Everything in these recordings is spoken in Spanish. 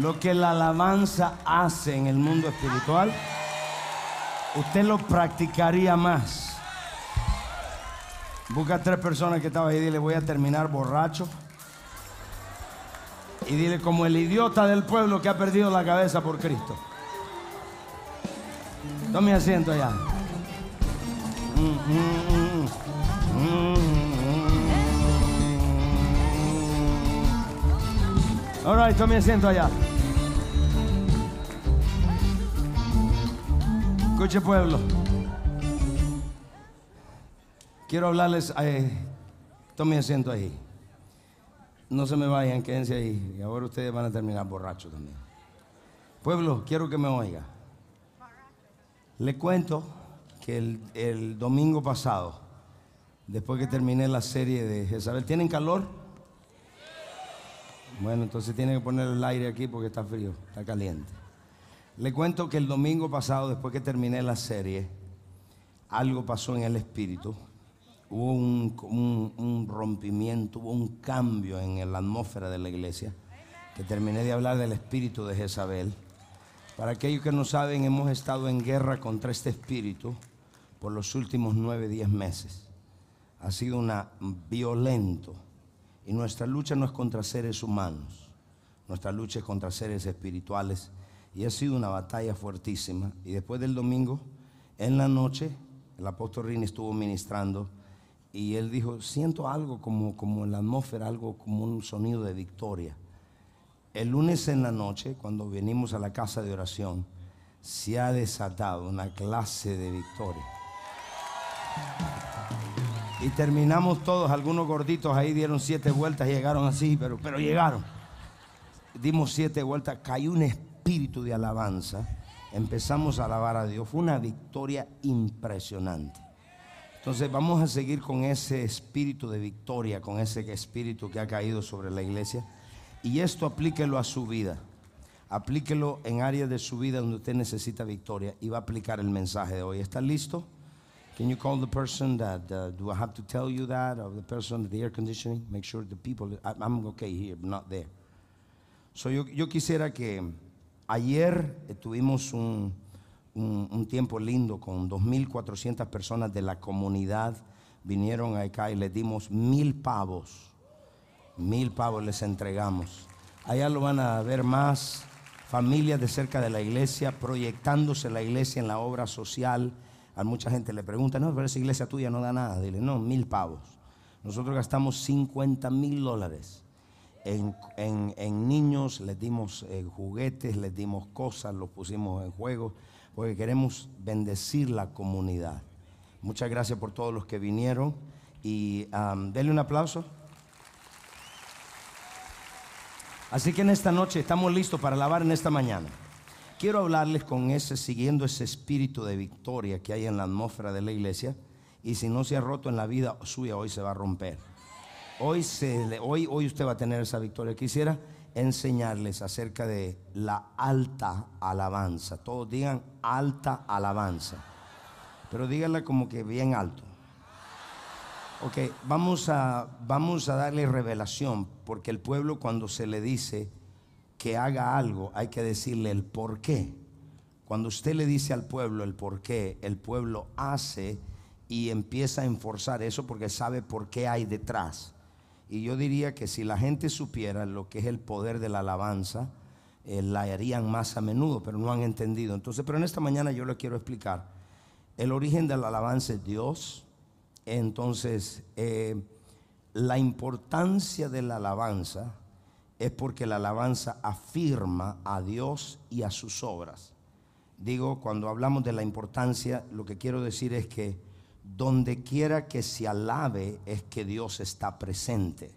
Lo que la alabanza hace en el mundo espiritual, usted lo practicaría más. Busca a tres personas que estaban ahí y dile, voy a terminar borracho. Y dile, como el idiota del pueblo que ha perdido la cabeza por Cristo. Tome asiento allá. All right, tome asiento allá. Escuche pueblo. Quiero hablarles, eh, tome asiento ahí. No se me vayan, quédense ahí. Y ahora ustedes van a terminar borrachos también. Pueblo, quiero que me oiga. Le cuento que el, domingo pasado, después que terminé la serie de Jezabel, ¿tienen calor? Bueno, entonces tienen que poner el aire aquí porque está frío, está caliente. Le cuento que el domingo pasado, después que terminé la serie, algo pasó en el espíritu. Hubo un rompimiento, hubo un cambio en la atmósfera de la iglesia. Que terminé de hablar del espíritu de Jezabel. Para aquellos que no saben, hemos estado en guerra contra este espíritu por los últimos nueve, diez meses. Ha sido una violento. Y nuestra lucha no es contra seres humanos. Nuestra lucha es contra seres espirituales. Y ha sido una batalla fuertísima. Y después del domingo, en la noche, el apóstol Rini estuvo ministrando. Y él dijo, siento algo como, como en la atmósfera, algo como un sonido de victoria. El lunes en la noche, cuando venimos a la casa de oración, se ha desatado una clase de victoria. Y terminamos todos, algunos gorditos ahí dieron siete vueltas, llegaron así, pero, pero llegaron. Dimos siete vueltas, cayó un espíritu de alabanza, empezamos a alabar a Dios, fue una victoria impresionante. Entonces vamos a seguir con ese espíritu de victoria, con ese espíritu que ha caído sobre la iglesia. Y esto aplíquelo a su vida. Aplíquelo en áreas de su vida donde usted necesita victoria y va a aplicar el mensaje de hoy. ¿Está listo? Can you call the person that, uh, do I have to tell you that? Or the person, the air conditioning? Make sure the people, I- I'm okay here, but not there. So, yo, yo quisiera que ayer tuvimos un, un- un tiempo lindo con 2.400 personas de la comunidad. Vinieron acá y les dimos mil pavos. Mil pavos les entregamos. Allá lo van a ver más familias de cerca de la iglesia, proyectándose la iglesia en la obra social. A mucha gente le pregunta, no, pero esa iglesia tuya no da nada. Dile, no, mil pavos. Nosotros gastamos 50 mil dólares en, niños, les dimos eh, juguetes, les dimos cosas, los pusimos en juego, porque queremos bendecir la comunidad. Muchas gracias por todos los que vinieron y um, denle un aplauso. Así que en esta noche estamos listos para alabar en esta mañana. Quiero hablarles con ese, siguiendo ese espíritu de victoria que hay en la atmósfera de la iglesia. Y si no se ha roto en la vida suya, hoy se va a romper. Hoy, hoy, hoy usted va a tener esa victoria. Quisiera enseñarles acerca de la alta alabanza. Todos digan alta alabanza. Pero díganla como que bien alto. Ok, vamos a, vamos a darle revelación, porque el pueblo cuando se le dice que haga algo, hay que decirle el por qué. Cuando usted le dice al pueblo el por qué, el pueblo hace y empieza a enforzar eso porque sabe por qué hay detrás. Y yo diría que si la gente supiera lo que es el poder de la alabanza, eh, la harían más a menudo, pero no han entendido. Entonces, pero en esta mañana yo le quiero explicar. El origen de la alabanza es Dios. Entonces, eh, la importancia de la alabanza es porque la alabanza afirma a Dios y a sus obras. Digo, cuando hablamos de la importancia, lo que quiero decir es que donde quiera que se alabe es que Dios está presente.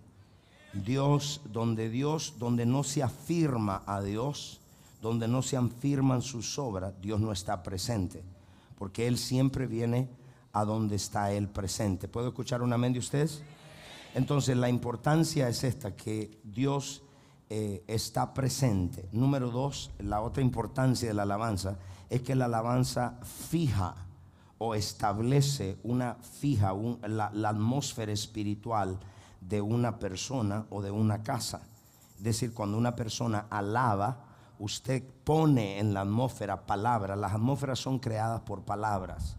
Dios, donde Dios, donde no se afirma a Dios, donde no se afirman sus obras, Dios no está presente. Porque Él siempre viene a donde está Él presente. ¿Puedo escuchar un amén de ustedes? Entonces la importancia es esta, que Dios eh, está presente. Número dos, la otra importancia de la alabanza es que la alabanza fija o establece una fija, la, la atmósfera espiritual de una persona o de una casa. Es decir, cuando una persona alaba, usted pone en la atmósfera palabras. Las atmósferas son creadas por palabras.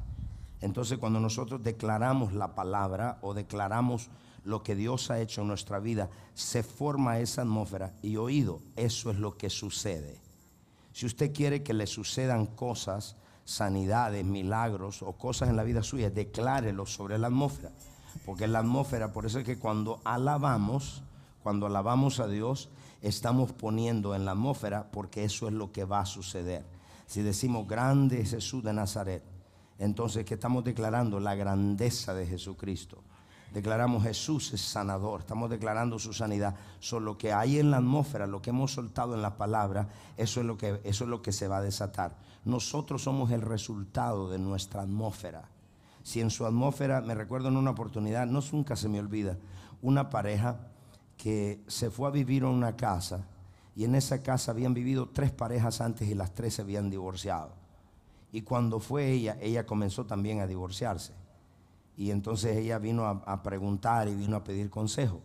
Entonces cuando nosotros declaramos la palabra o declaramos lo que Dios ha hecho en nuestra vida, se forma esa atmósfera y oído, eso es lo que sucede. Si usted quiere que le sucedan cosas, sanidades, milagros o cosas en la vida suya, declárelo sobre la atmósfera. Porque la atmósfera, por eso es que cuando alabamos, cuando alabamos a Dios, estamos poniendo en la atmósfera porque eso es lo que va a suceder. Si decimos grande es Jesús de Nazaret, entonces que estamos declarando la grandeza de Jesucristo. Declaramos Jesús es sanador, estamos declarando su sanidad. Solo lo que hay en la atmósfera, lo que hemos soltado en la palabra, eso es lo que, eso es lo que se va a desatar. Nosotros somos el resultado de nuestra atmósfera. Si en su atmósfera, me recuerdo en una oportunidad, no nunca se me olvida, una pareja que se fue a vivir en una casa y en esa casa habían vivido tres parejas antes y las tres se habían divorciado. Y cuando fue ella, ella comenzó también a divorciarse. Y entonces ella vino a, preguntar y vino a pedir consejo.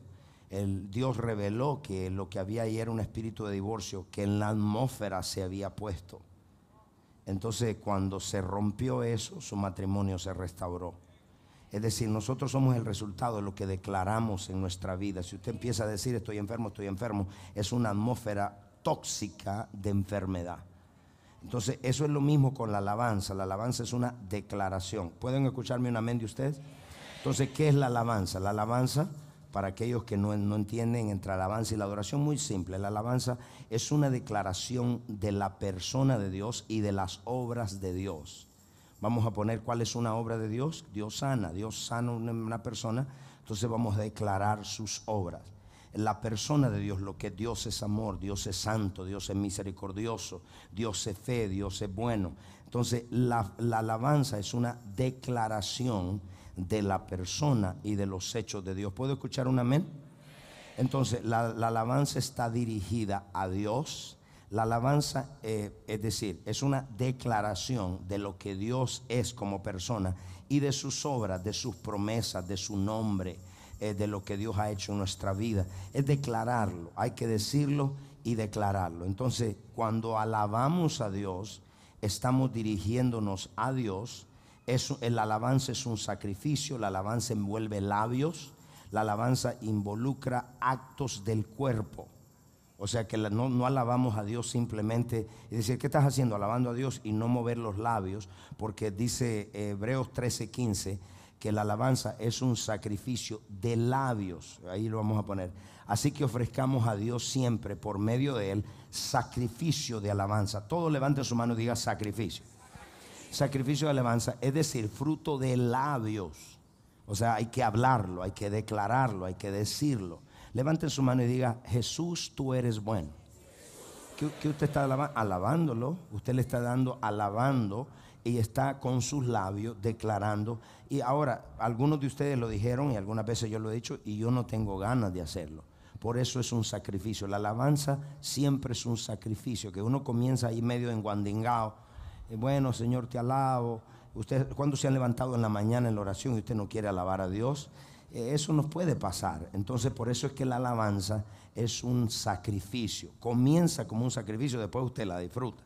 El Dios reveló que lo que había ahí era un espíritu de divorcio que en la atmósfera se había puesto. Entonces cuando se rompió eso, su matrimonio se restauró. Es decir, nosotros somos el resultado de lo que declaramos en nuestra vida. Si usted empieza a decir estoy enfermo, estoy enfermo, es una atmósfera tóxica de enfermedad. Entonces, eso es lo mismo con la alabanza. La alabanza es una declaración. ¿Pueden escucharme un amén de ustedes? Entonces, ¿qué es la alabanza? La alabanza, para aquellos que no, entienden entre alabanza y la adoración, muy simple. La alabanza es una declaración de la persona de Dios y de las obras de Dios. Vamos a poner cuál es una obra de Dios. Dios sana, Dios sana una persona. Entonces vamos a declarar sus obras la persona de Dios, lo que Dios es amor, Dios es santo, Dios es misericordioso, Dios es fe, Dios es bueno. Entonces la, alabanza es una declaración de la persona y de los hechos de Dios. ¿Puedo escuchar un amén? Entonces la, alabanza está dirigida a Dios. La alabanza, eh, es decir, es una declaración de lo que Dios es como persona y de sus obras, de sus promesas, de su nombre eh, de lo que Dios ha hecho en nuestra vida. Es declararlo, hay que decirlo y declararlo. Entonces, cuando alabamos a Dios, estamos dirigiéndonos a Dios. el alabanza es un sacrificio, la alabanza envuelve labios, la alabanza involucra actos del cuerpo. O sea que no, no, alabamos a Dios simplemente y decir, ¿qué estás haciendo? Alabando a Dios y no mover los labios, porque dice Hebreos 13:15 que la alabanza es un sacrificio de labios. Ahí lo vamos a poner. Así que ofrezcamos a Dios siempre por medio de Él sacrificio de alabanza. Todo levante su mano y diga sacrificio. Sacrificio de alabanza, es decir, fruto de labios. O sea, hay que hablarlo, hay que declararlo, hay que decirlo. Levante su mano y diga, Jesús, tú eres bueno. ¿Qué, usted está alabándolo? Usted le está dando alabando y está con sus labios declarando. Y ahora, algunos de ustedes lo dijeron y algunas veces yo lo he dicho y yo no tengo ganas de hacerlo. Por eso es un sacrificio. La alabanza siempre es un sacrificio, que uno comienza ahí medio enguandingado. Y bueno, Señor, te alabo. Usted, cuando se han levantado en la mañana en la oración y usted no quiere alabar a Dios, eh, eso nos puede pasar. Entonces, por eso es que la alabanza es un sacrificio. Comienza como un sacrificio, después usted la disfruta.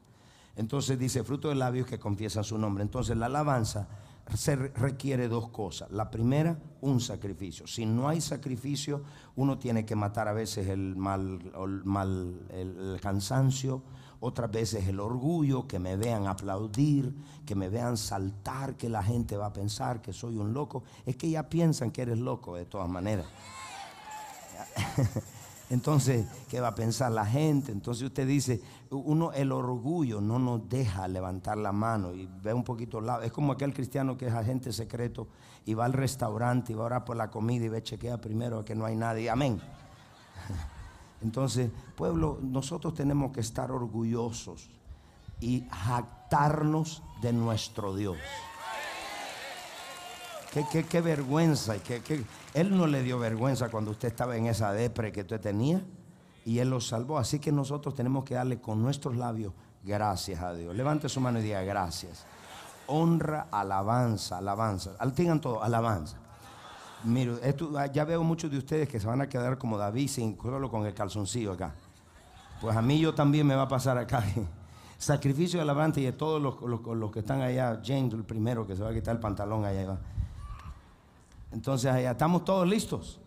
Entonces dice, fruto de labios que confiesan su nombre. Entonces la alabanza se requiere dos cosas. La primera, un sacrificio. Si no hay sacrificio, uno tiene que matar a veces el mal, el, mal, el cansancio, otras veces el orgullo, que me vean aplaudir, que me vean saltar, que la gente va a pensar que soy un loco. Es que ya piensan que eres loco de todas maneras. Entonces, ¿qué va a pensar la gente? Entonces usted dice, uno, el orgullo no nos deja levantar la mano y ve un poquito lado. Es como aquel cristiano que es agente secreto y va al restaurante y va a orar por la comida y ve, chequea primero que no hay nadie. Amén. Entonces, pueblo, nosotros tenemos que estar orgullosos y jactarnos de nuestro Dios. Qué, qué, vergüenza. Él no le dio vergüenza cuando usted estaba en esa depre que usted tenía y Él lo salvó. Así que nosotros tenemos que darle con nuestros labios gracias a Dios. Levante su mano y diga gracias. Honra, alabanza, alabanza. Tengan todo, alabanza. Mire, ya veo muchos de ustedes que se van a quedar como David sin solo con el calzoncillo acá. Pues a mí yo también me va a pasar acá. Sacrificio de alabanza y de todos los, que están allá. James, el primero que se va a quitar el pantalón allá. Entonces allá estamos todos listos.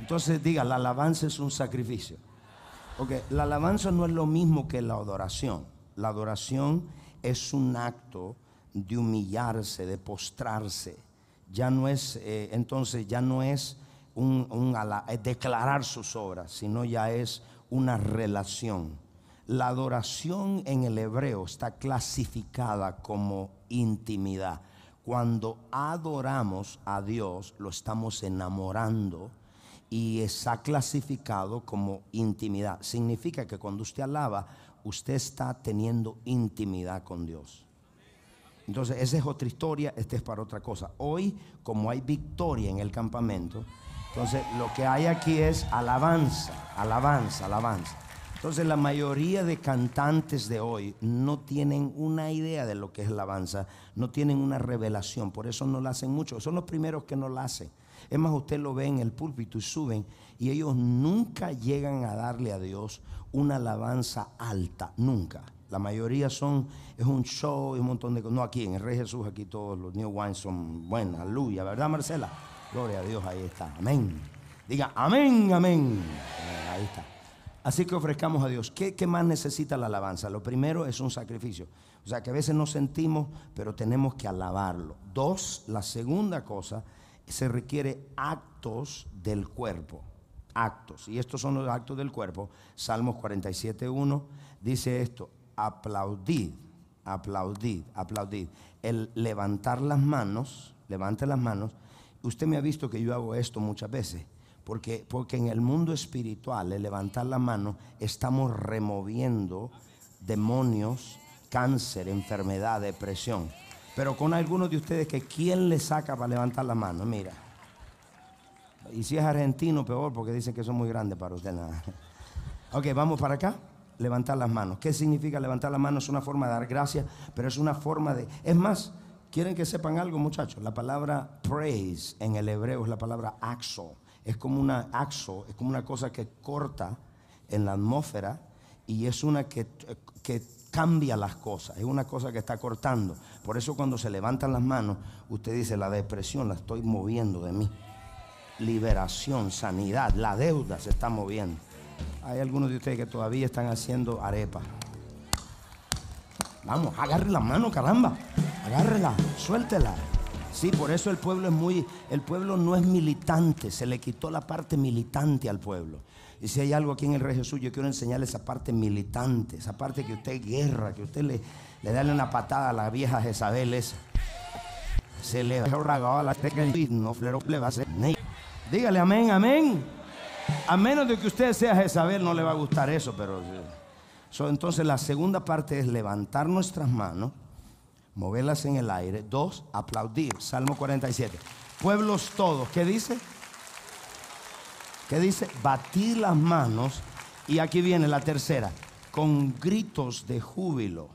Entonces diga, la alabanza es un sacrificio. Porque la alabanza no es lo mismo que la adoración. La adoración es un acto de humillarse, de postrarse. Ya no es, eh, entonces ya no es un, declarar sus obras, sino ya es una relación. La adoración en el hebreo está clasificada como intimidad. Cuando adoramos a Dios, lo estamos enamorando y está clasificado como intimidad. Significa que cuando usted alaba, usted está teniendo intimidad con Dios. Entonces, esa es otra historia, esta es para otra cosa. Hoy, como hay victoria en el campamento, entonces lo que hay aquí es alabanza, alabanza, alabanza. Entonces la mayoría de cantantes de hoy no tienen una idea de lo que es alabanza, no tienen una revelación, por eso no la hacen mucho. Son los primeros que no la hacen. Es más, usted lo ve en el púlpito y suben y ellos nunca llegan a darle a Dios una alabanza alta, nunca. La mayoría son, es un show y un montón de cosas. No aquí, en el Rey Jesús, aquí todos los New Wine son buenas, aleluya, ¿verdad Marcela? Gloria a Dios, ahí está, amén. Diga, amén, amén. Ahí está. Así que ofrezcamos a Dios. ¿Qué, ¿Qué, más necesita la alabanza? Lo primero es un sacrificio. O sea que a veces nos sentimos, pero tenemos que alabarlo. Dos, la segunda cosa se requiere actos del cuerpo. Actos. Y estos son los actos del cuerpo. Salmos 47.1 dice esto, aplaudid, aplaudid, aplaudid. El levantar las manos, levante las manos. Usted me ha visto que yo hago esto muchas veces. Porque, porque en el mundo espiritual, el levantar la mano, estamos removiendo demonios, cáncer, enfermedad, depresión. Pero con algunos de ustedes que quién le saca para levantar la mano, mira. Y si es argentino, peor, porque dicen que son muy grandes para usted. Nada. Ok, vamos para acá. Levantar las manos. ¿Qué significa levantar las manos? Es una forma de dar gracias, pero es una forma de... Es más, quieren que sepan algo, muchachos. La palabra praise en el hebreo es la palabra axo. Es como una axo, es como una cosa que corta en la atmósfera y es una que, que cambia las cosas, es una cosa que está cortando. Por eso cuando se levantan las manos, usted dice, la depresión la estoy moviendo de mí. Liberación, sanidad, la deuda se está moviendo. Hay algunos de ustedes que todavía están haciendo arepa. Vamos, agarre la mano, caramba. Agárrela, suéltela. Sí, por eso el pueblo es muy, el pueblo no es militante, se le quitó la parte militante al pueblo. Y si hay algo aquí en el Rey Jesús, yo quiero enseñarle esa parte militante, esa parte que usted guerra, que usted le, le una patada a la vieja Jezabel esa. Se le ha a la no le va a hacer. Dígale amén, amén. A menos de que usted sea Jezabel, no le va a gustar eso, pero. entonces la segunda parte es levantar nuestras manos, moverlas en el aire. Dos, aplaudir. Salmo 47. Pueblos todos, ¿qué dice? ¿Qué dice? Batir las manos. Y aquí viene la tercera. Con gritos de júbilo.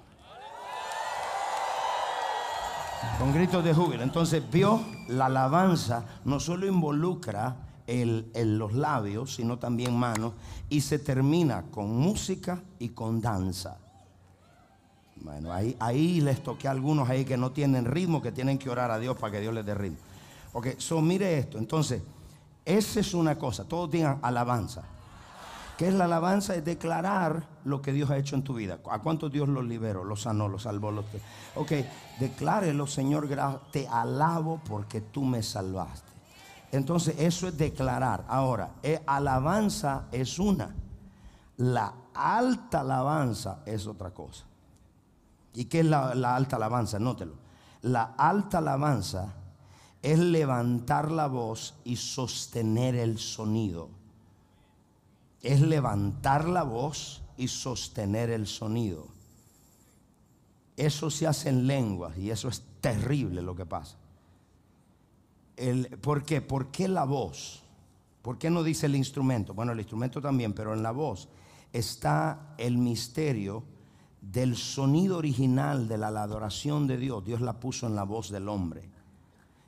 Con gritos de júbilo. Entonces vio la alabanza no solo involucra el, los labios, sino también manos. Y se termina con música y con danza. Bueno, ahí, ahí les toqué a algunos ahí que no tienen ritmo, que tienen que orar a Dios para que Dios les dé ritmo. Ok, so mire esto. Entonces, esa es una cosa. Todos digan alabanza. ¿Qué es la alabanza? Es declarar lo que Dios ha hecho en tu vida. ¿A cuántos Dios los liberó, los sanó, los salvó? Los... Ok, declárelo, Señor, te alabo porque tú me salvaste. Entonces, eso es declarar. Ahora, eh, alabanza es una. La alta alabanza es otra cosa. ¿Y qué es la, alta alabanza? Nótelo. La alta alabanza es levantar la voz y sostener el sonido. Es levantar la voz y sostener el sonido. Eso se hace en lenguas y eso es terrible lo que pasa. ¿Por qué? ¿Por qué la voz? ¿Por qué no dice el instrumento? Bueno, el instrumento también, pero en la voz está el misterio del sonido original de la adoración de Dios. Dios la puso en la voz del hombre.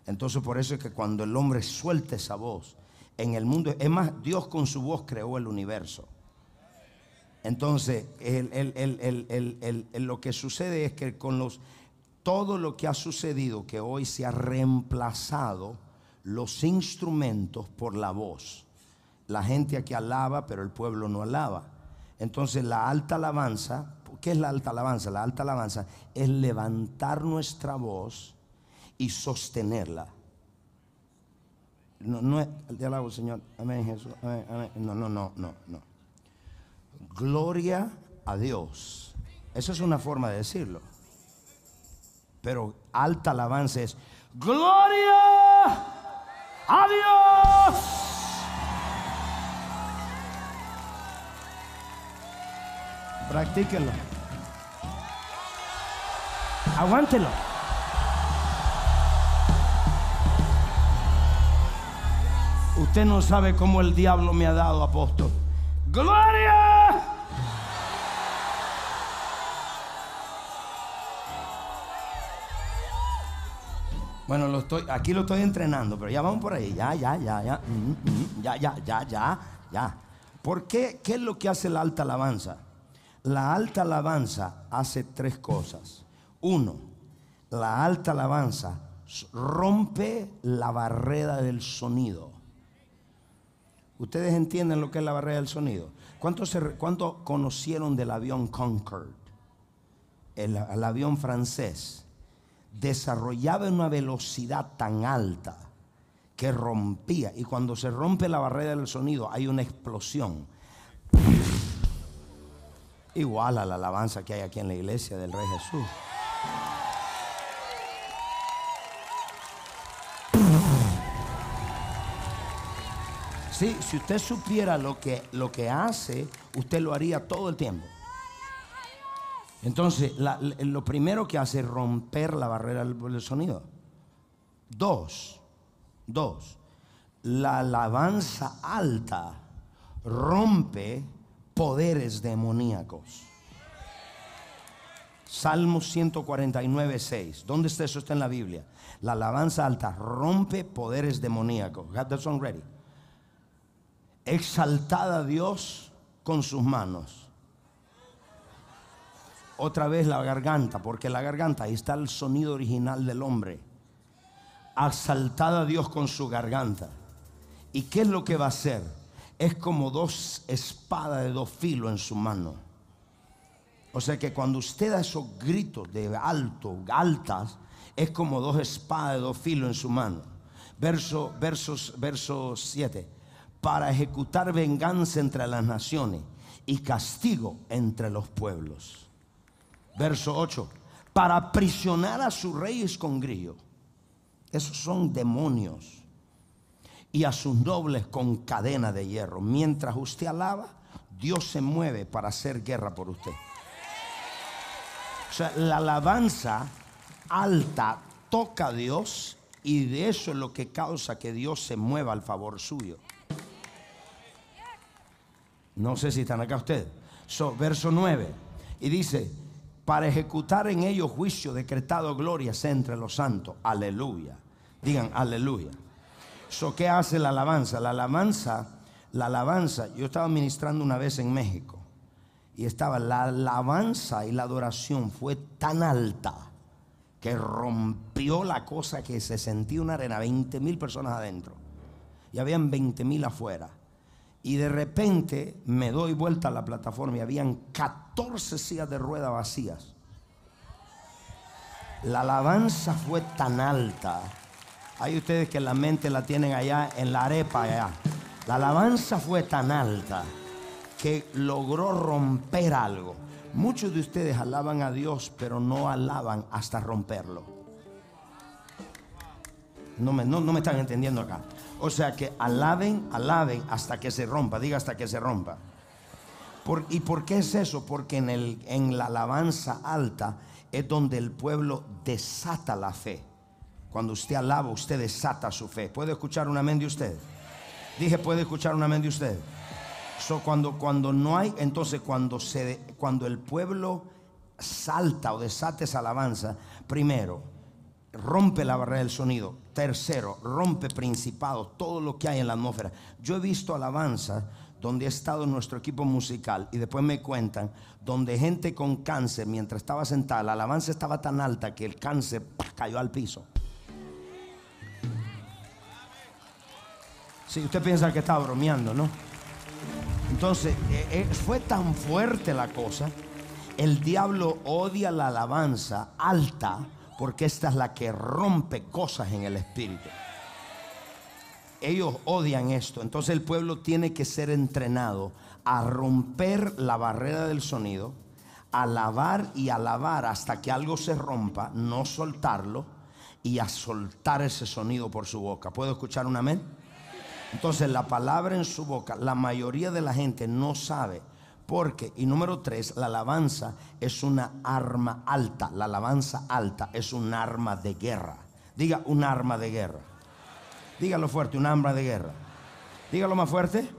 Entonces por eso es que cuando el hombre suelta esa voz en el mundo, es más, Dios con su voz creó el universo. Entonces, lo que sucede es que con los, todo lo que ha sucedido, que hoy se ha reemplazado los instrumentos por la voz. La gente aquí alaba, pero el pueblo no alaba. Entonces la alta alabanza, ¿qué es la alta alabanza? La alta alabanza es levantar nuestra voz y sostenerla. No, no Señor. Amén, Jesús. No, no, no, no, no. Gloria a Dios. Eso es una forma de decirlo. Pero alta alabanza es Gloria a Dios. Practíquenlo. Aguántelo. Usted no sabe cómo el diablo me ha dado, apóstol. ¡Gloria! Bueno, lo estoy, aquí lo estoy entrenando, pero ya vamos por ahí. Ya, ya, ya, ya. Mm, mm, ya, ya, ya, ya, ya. ¿Por qué? ¿Qué es lo que hace la alta alabanza? La alta alabanza hace tres cosas. Uno, la alta alabanza rompe la barrera del sonido. ¿Ustedes entienden lo que es la barrera del sonido? ¿Cuántos, conocieron del avión Concorde? El, el avión francés desarrollaba una velocidad tan alta que rompía. Y cuando se rompe la barrera del sonido hay una explosión. Igual a la alabanza que hay aquí en la iglesia del Rey Jesús. si usted supiera lo que, lo que hace, usted lo haría todo el tiempo. Entonces, lo primero que hace es romper la barrera del, sonido. Dos, dos, la alabanza alta rompe poderes demoníacos. Salmo 149, 6. ¿Dónde está eso? Está en la Biblia. La alabanza alta rompe poderes demoníacos. Got that song ready exaltada a Dios con sus manos. Otra vez la garganta, porque la garganta, ahí está el sonido original del hombre. Exaltada a Dios con su garganta. ¿Y qué es lo que va a hacer? Es como dos espadas de dos filos en su mano. O sea que cuando usted da esos gritos de alto, altas, es como dos espadas de dos filos en su mano. Verso, versos, verso 7 para ejecutar venganza entre las naciones y castigo entre los pueblos. Verso 8, para aprisionar a sus reyes con grillo. Esos son demonios. Y a sus nobles con cadena de hierro. Mientras usted alaba, Dios se mueve para hacer guerra por usted. O sea, la alabanza alta toca a Dios y de eso es lo que causa que Dios se mueva al favor suyo. No sé si están acá ustedes. verso 9. Y dice, para ejecutar en ellos juicio decretado gloria entre los santos. Aleluya. Digan, aleluya. So, ¿Qué hace la alabanza? La alabanza, la alabanza, yo estaba ministrando una vez en México y estaba, la alabanza y la adoración fue tan alta que rompió la cosa que se sentía una arena, 20 mil personas adentro y habían 20 mil afuera. Y de repente me doy vuelta a la plataforma y habían 14 sillas de rueda vacías. La alabanza fue tan alta. Hay ustedes que la mente la tienen allá en la arepa allá. La alabanza fue tan alta que logró romper algo. Muchos de ustedes alaban a Dios, pero no alaban hasta romperlo. No me, no me están entendiendo acá. O sea que alaben, alaben hasta que se rompa. Diga hasta que se rompa. ¿Y por qué es eso? Porque en, el, en la alabanza alta es donde el pueblo desata la fe. Cuando usted alaba, usted desata su fe. ¿Puede escuchar un amén de usted? Dije, ¿puede escuchar un amén de usted? Cuando, cuando no hay, entonces cuando, se, cuando el pueblo salta o desata esa alabanza, primero, rompe la barrera del sonido. Tercero, rompe principados, todo lo que hay en la atmósfera. Yo he visto alabanza donde ha estado nuestro equipo musical y después me cuentan donde gente con cáncer mientras estaba sentada, la alabanza estaba tan alta que el cáncer cayó al piso. Si usted piensa que estaba bromeando, ¿no? Entonces, eh, eh, fue tan fuerte la cosa. El diablo odia la alabanza alta porque esta es la que rompe cosas en el espíritu. Ellos odian esto. Entonces el pueblo tiene que ser entrenado a romper la barrera del sonido, alabar y alabar hasta que algo se rompa, no soltarlo y a soltar ese sonido por su boca. ¿Puedo escuchar un amén? Entonces la palabra en su boca, la mayoría de la gente no sabe. Porque, y número tres, la alabanza es una arma alta. La alabanza alta es un arma de guerra. Diga un arma de guerra. Dígalo fuerte, un arma de guerra. Dígalo más fuerte.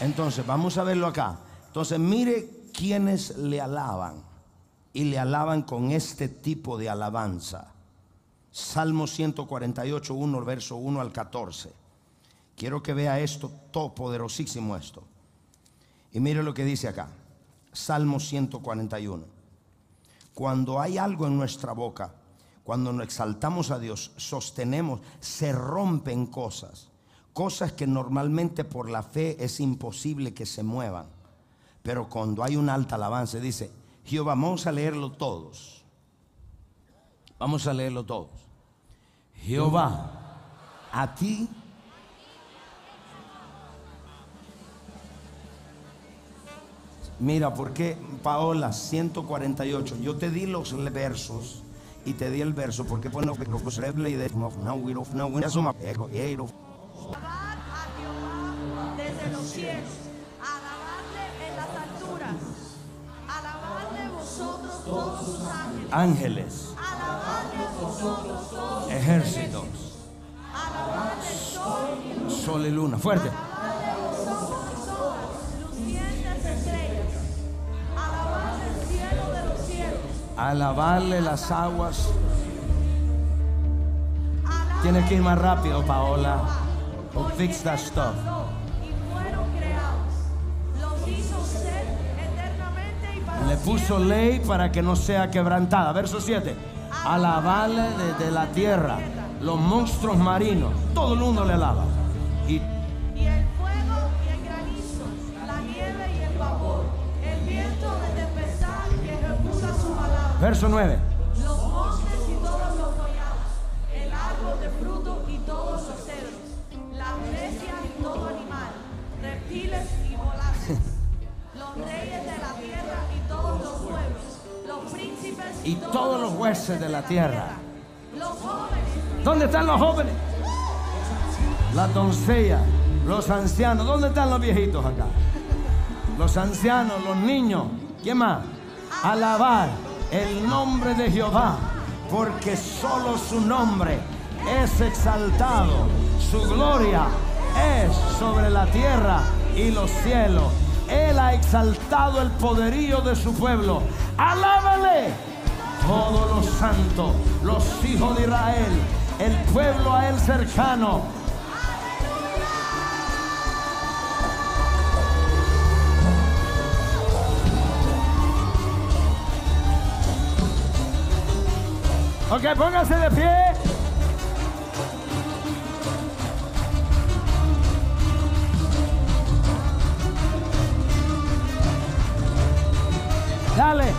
Entonces, vamos a verlo acá. Entonces, mire quienes le alaban. Y le alaban con este tipo de alabanza. Salmo 148, 1, verso 1 al 14. Quiero que vea esto, todo poderosísimo esto. Y mire lo que dice acá, Salmo 141. Cuando hay algo en nuestra boca, cuando nos exaltamos a Dios, sostenemos, se rompen cosas. Cosas que normalmente por la fe es imposible que se muevan. Pero cuando hay un alta alabanza, dice, Jehová, vamos a leerlo todos. Vamos a leerlo todos. Jehová, a ti Mira, porque Paola 148, yo te di los versos y te di el verso porque pues no Alabad a Jehová desde los cielos, alabadle en las alturas, alabadle vosotros todos sus ángeles, ángeles, alabadle vosotros todos ejércitos, alabadle sol y luna, sol y luna, fuerte. Alabarle las aguas. Tienes que ir más rápido, Paola. Oh, fix that stuff. Le puso ley para que no sea quebrantada. Verso 7. Alabarle desde la tierra los monstruos marinos. Todo el mundo le alaba. Y verso 9. los montes y todos los collados, el árbol de fruto y todos los cedros, las bestias y todo animal, reptiles y volátiles, los reyes de la tierra y todos los pueblos, los príncipes Y todos los jueces de la tierra. los jóvenes, ¿Dónde están los jóvenes? La doncella, los ancianos. ¿Dónde están los viejitos acá? Los ancianos, los niños. ¿Quién más? Alabar el nombre de Jehová, porque solo su nombre es exaltado. Su gloria es sobre la tierra y los cielos. Él ha exaltado el poderío de su pueblo. Alábale todos los santos, los hijos de Israel, el pueblo a él cercano. Ok, póngase de pie. Dale,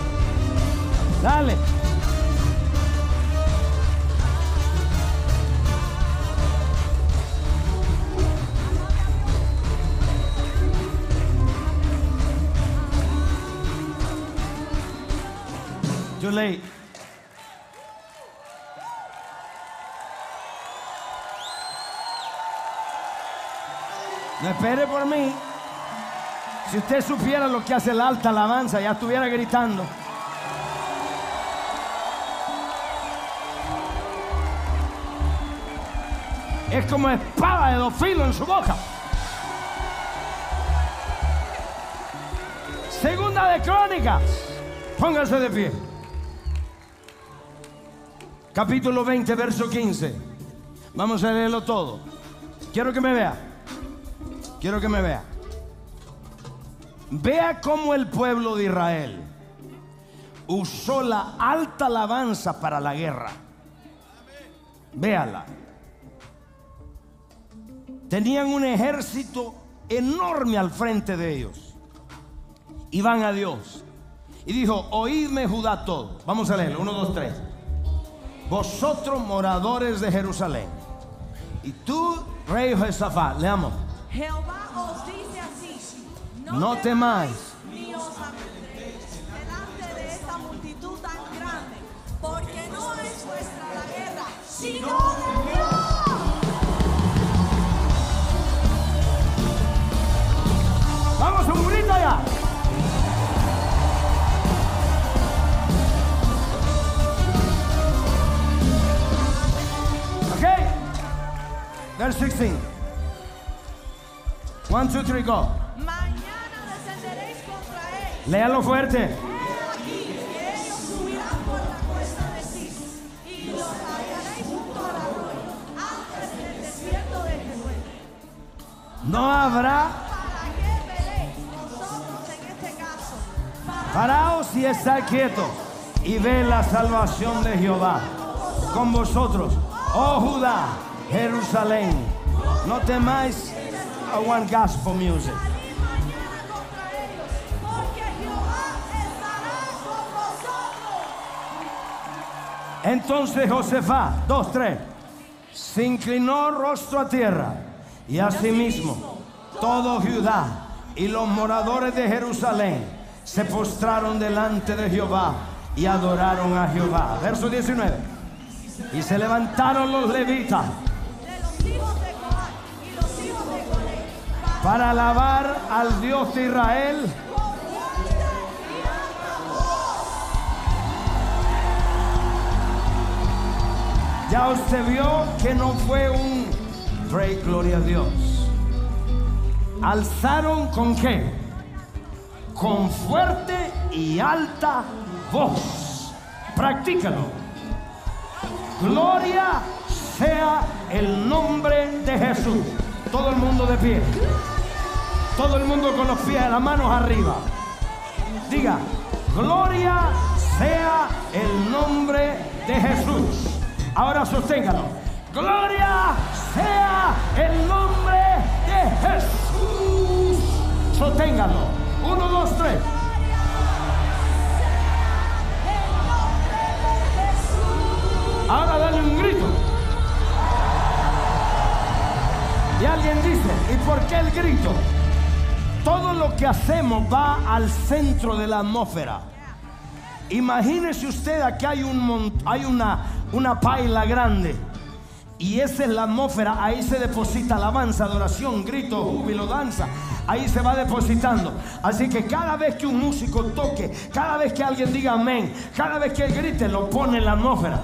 dale. Too espere por mí. Si usted supiera lo que hace el alta alabanza, ya estuviera gritando. Es como espada de dos filos en su boca. Segunda de Crónicas. Póngase de pie. Capítulo 20, verso 15. Vamos a leerlo todo. Quiero que me vea. Quiero que me vea. Vea cómo el pueblo de Israel usó la alta alabanza para la guerra. Véala. Tenían un ejército enorme al frente de ellos. Iban a Dios. Y dijo, oídme Judá todo. Vamos a leerlo. Uno, dos, tres. Vosotros moradores de Jerusalén. Y tú, rey Josafat, leamos. Jehová os dice así: No temáis. ni os amedrentéis delante de esta multitud tan grande, porque no es vuestra la guerra, sino de Dios. Vamos, un grito allá. Okay. Verse 16. One, two, three, go. Mañana descenderéis contra él. Léalo fuerte. He aquí que ellos subirán por la cuesta de Cis y los hallaréis junto al arroyo, antes del desierto de Jeruel. No habrá. ¿Para qué veréis vosotros en este caso? Para Paraos y estar quietos y ve la salvación de Jehová con vosotros. Oh Judá, Jerusalén. No temáis a one gospel music. Entonces Josefá, dos, tres, se inclinó rostro a tierra y asimismo todo Judá y los moradores de Jerusalén se postraron delante de Jehová y adoraron a Jehová. Verso 19. Y se levantaron los levitas para alabar al Dios de Israel. Ya usted vio que no fue un rey, gloria a Dios. Alzaron con qué? Con fuerte y alta voz. Practícalo. Gloria sea el nombre de Jesús. Todo el mundo de pie. Todo el mundo con los pies, las manos arriba. Diga, gloria sea el nombre de Jesús. Ahora sosténgalo. Gloria sea el nombre de Jesús. Sosténgalo. Uno, dos, tres. Ahora dale un grito. Y alguien dice, ¿y por qué el grito? Todo lo que hacemos va al centro de la atmósfera. Imagínese usted aquí hay, una, una paila grande. Y esa es la atmósfera, ahí se deposita alabanza, adoración, grito, júbilo, danza. Ahí se va depositando. Así que cada vez que un músico toque, cada vez que alguien diga amén, cada vez que él grite, lo pone en la atmósfera.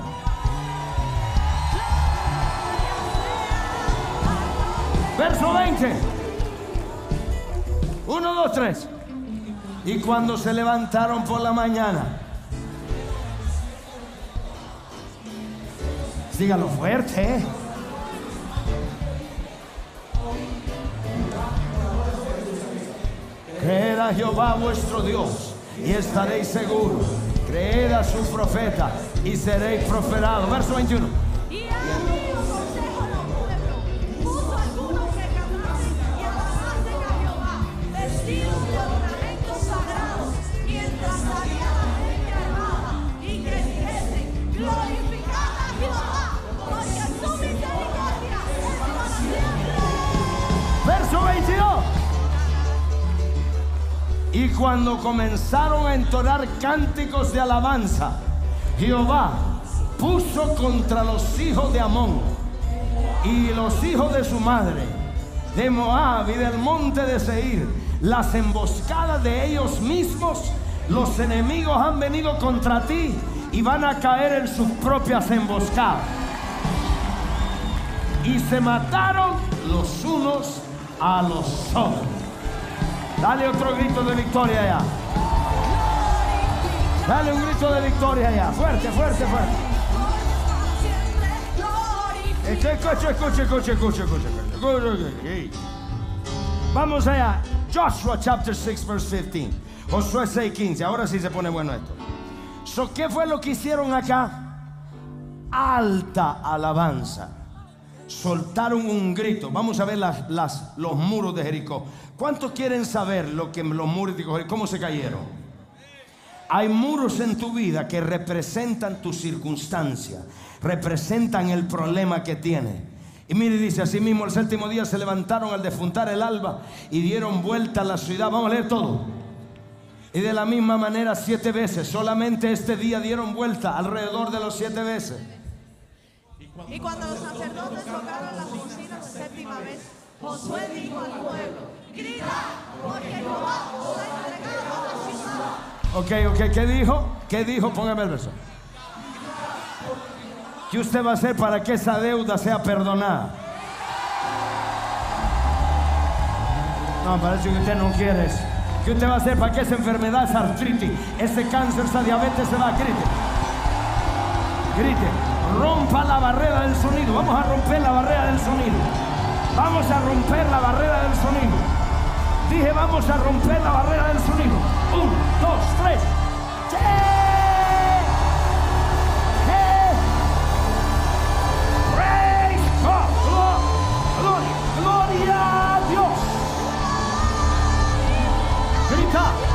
Verso 20. 1, 2, 3. Y cuando se levantaron por la mañana, sígalo fuerte. Creed a Jehová vuestro Dios y estaréis seguros. Creed a su profeta y seréis prosperados. Verso 21. Y cuando comenzaron a entonar cánticos de alabanza, Jehová puso contra los hijos de Amón y los hijos de su madre, de Moab y del monte de Seir, las emboscadas de ellos mismos. Los enemigos han venido contra ti y van a caer en sus propias emboscadas y se mataron los unos a los otros. Dale otro grito de victoria allá. Dale un grito de victoria allá. Fuerte, fuerte, fuerte. Escucha, escucha, escucha, escucha, escucha. Vamos allá. Joshua chapter 6 verse 15. Josué 6, 15. Ahora sí se pone bueno esto. So, ¿Qué fue lo que hicieron acá? Alta alabanza. Soltaron un grito. Vamos a ver los muros de Jericó. ¿Cuántos quieren saber lo que los muros de Jericó, cómo se cayeron? Hay muros en tu vida que representan tu circunstancia, representan el problema que tienes. Y mire, dice así mismo, el séptimo día se levantaron al despuntar el alba y dieron vuelta a la ciudad. Vamos a leer todo. Y de la misma manera siete veces, solamente este día dieron vuelta alrededor de los siete veces. Y cuando los sacerdotes tocaron las bocinas por séptima vez, Josué dijo al pueblo, grita, porque Jehová os ha entregado la ciudad. Ok, ok, ¿qué dijo? ¿Qué dijo? Póngame el verso. ¿Qué usted va a hacer para que esa deuda sea perdonada? No, parece que usted no quiere eso. ¿Qué usted va a hacer para que esa enfermedad, esa artritis, ese cáncer, esa diabetes se va? Grite. Grite. Rompa la barrera del sonido. Vamos a romper la barrera del sonido. Vamos a romper la barrera del sonido. Dije, vamos a romper la barrera del sonido. Un, dos, tres. ¡Sí!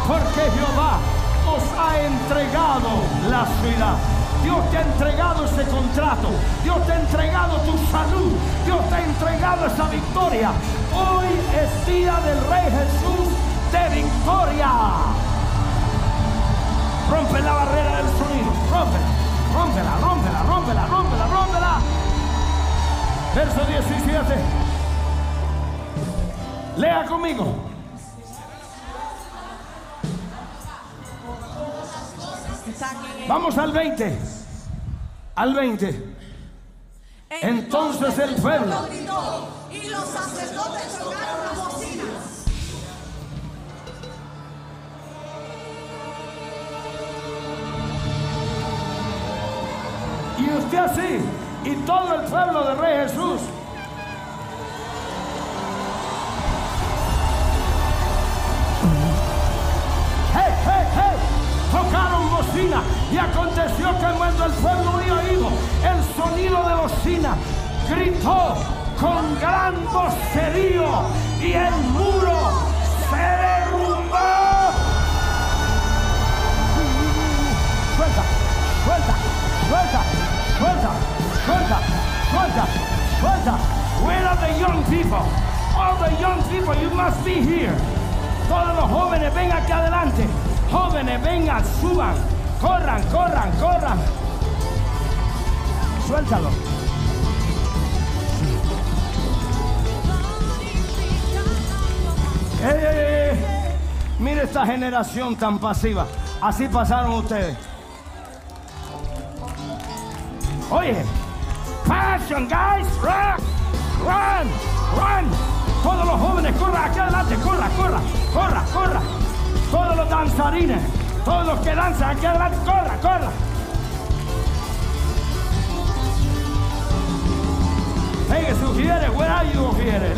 Porque Jehová os ha entregado la ciudad. Dios te ha entregado ese contrato. Dios te ha entregado tu salud. Dios te ha entregado esa victoria. Hoy es día del Rey Jesús de victoria. Rompe la barrera del sonido. Rómpela, rómpela, rómpela, rómpela, rómpela, rómpela. Verso 17. Lea conmigo. Vamos al 20. Al 20. Entonces el pueblo. gritó y los sacerdotes tocaron las bocinas. Y usted así. Y todo el pueblo del Rey Jesús. Bocina. Y aconteció que cuando el pueblo había oído el sonido de bocina, gritó con gran vocerío. Y el muro se derrumbó. suelta, suelta, suelta, suelta, suelta, suelta, suelta. Where are the young people? All the young people, you must be here. Todos los jóvenes, vengan aquí adelante. Jóvenes, vengan, suban. Corran, corran, corran. Suéltalo. ¡Ey, ey, ey! Mire esta generación tan pasiva. Así pasaron ustedes. Oye, passion, guys, run, run, run. Todos los jóvenes, corran aquí adelante, corra, corra, corra, corra. Todos los danzarines, todos los que danzan aquí adelante, corra, corra. Hey, sugiere, where are you?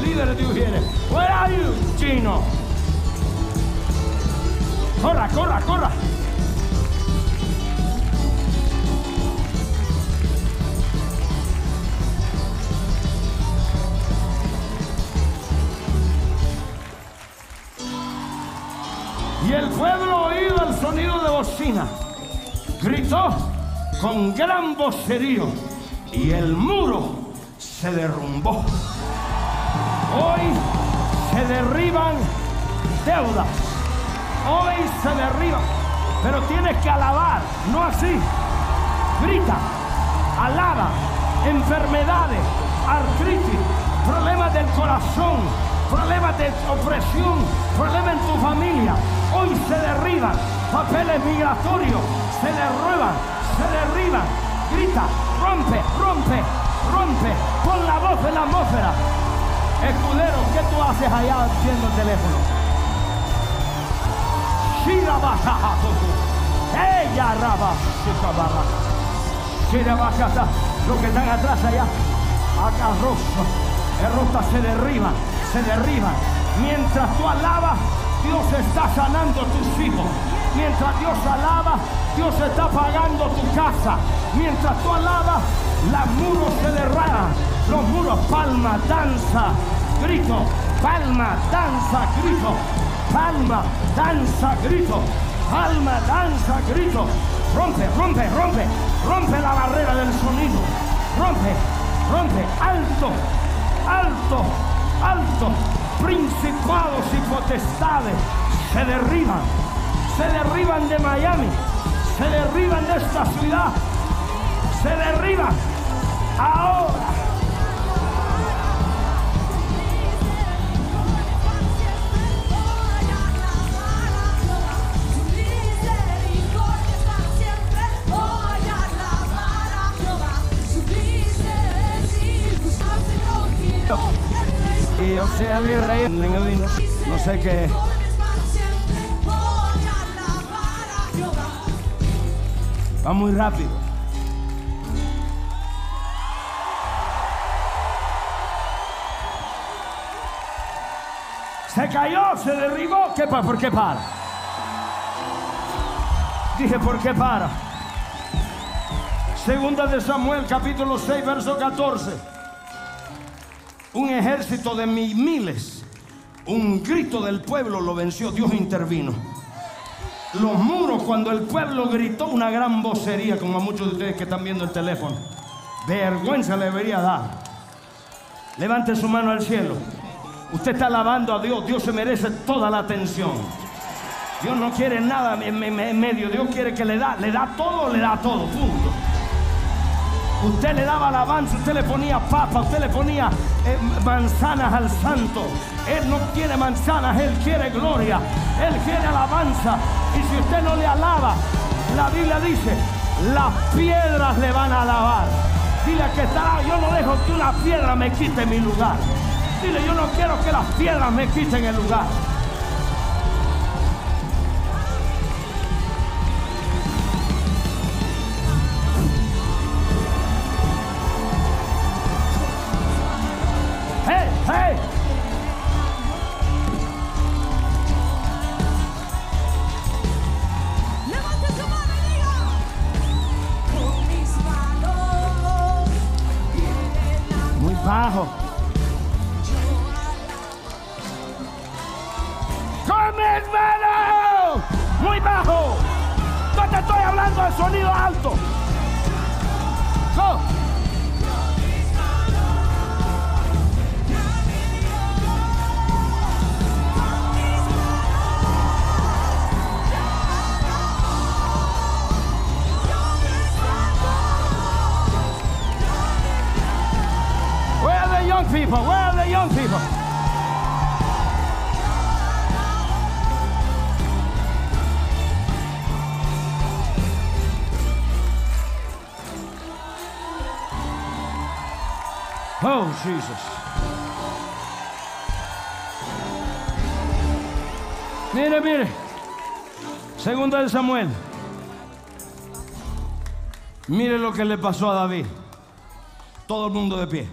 Líder de sugiere, where are you, chino? Corra, corra, corra. Y el pueblo bocina, gritó con gran vocerío y el muro se derrumbó. Hoy se derriban deudas. Hoy se derriban. Pero tienes que alabar, no así. Grita, alaba, enfermedades, artritis, problemas del corazón, problemas de opresión, problemas en tu familia. Hoy se derriban, papeles migratorios, se derriban, se derriban. Grita, rompe, rompe, rompe, pon la voz en la atmósfera. Escudero, ¿qué tú haces allá viendo el teléfono? Shira baja, ella raba, chica barra. Shira baja, los que están atrás allá, acá rosa, se derriba, se derriba, Mientras tú alabas, Dios está sanando tus hijos. Mientras Dios alaba, Dios está pagando tu casa. Mientras tú alabas, los muros se derraman. Los muros, palma, danza, grito, palma, danza, grito, palma, danza, grito, palma, danza, grito. Rompe, rompe, rompe, rompe la barrera del sonido. Rompe, rompe, alto, alto, alto. Principados y potestades se derriban, se derriban de Miami, se derriban de esta ciudad, se derriban ahora. Y yo sea mi rey, no sé qué. Va muy rápido. Se cayó, se derribó. ¿Qué pasa? ¿Por qué para? Dije, ¿por qué para? Segunda de Samuel, capítulo 6, verso 14. Un ejército de mil miles, un grito del pueblo lo venció, Dios intervino. Los muros, cuando el pueblo gritó una gran vocería, como a muchos de ustedes que están viendo el teléfono, vergüenza le debería dar. Levante su mano al cielo. Usted está alabando a Dios, Dios se merece toda la atención. Dios no quiere nada en medio, Dios quiere que le da, le da todo, le da todo, punto. Usted le daba alabanza, usted le ponía papa, usted le ponía manzanas al santo. Él no quiere manzanas, Él quiere gloria, Él quiere alabanza. Y si usted no le alaba, la Biblia dice, las piedras le van a alabar. Dile que está, yo no dejo que una piedra me quite mi lugar. Dile, yo no quiero que las piedras me quiten el lugar. Mire, mire. Segunda de Samuel. Mire lo que le pasó a David. Todo el mundo de pie.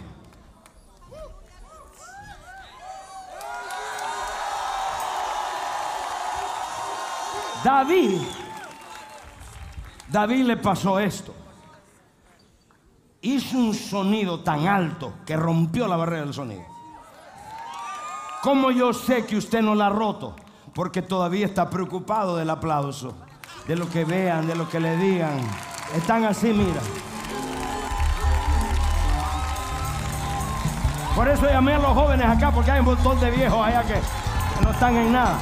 David, David le pasó esto. Hizo un sonido tan alto que rompió la barrera del sonido. ¿Cómo yo sé que usted no la ha roto? Porque todavía está preocupado del aplauso, de lo que vean, de lo que le digan. Están así, mira. Por eso llamé a los jóvenes acá, porque hay un montón de viejos allá que no están en nada.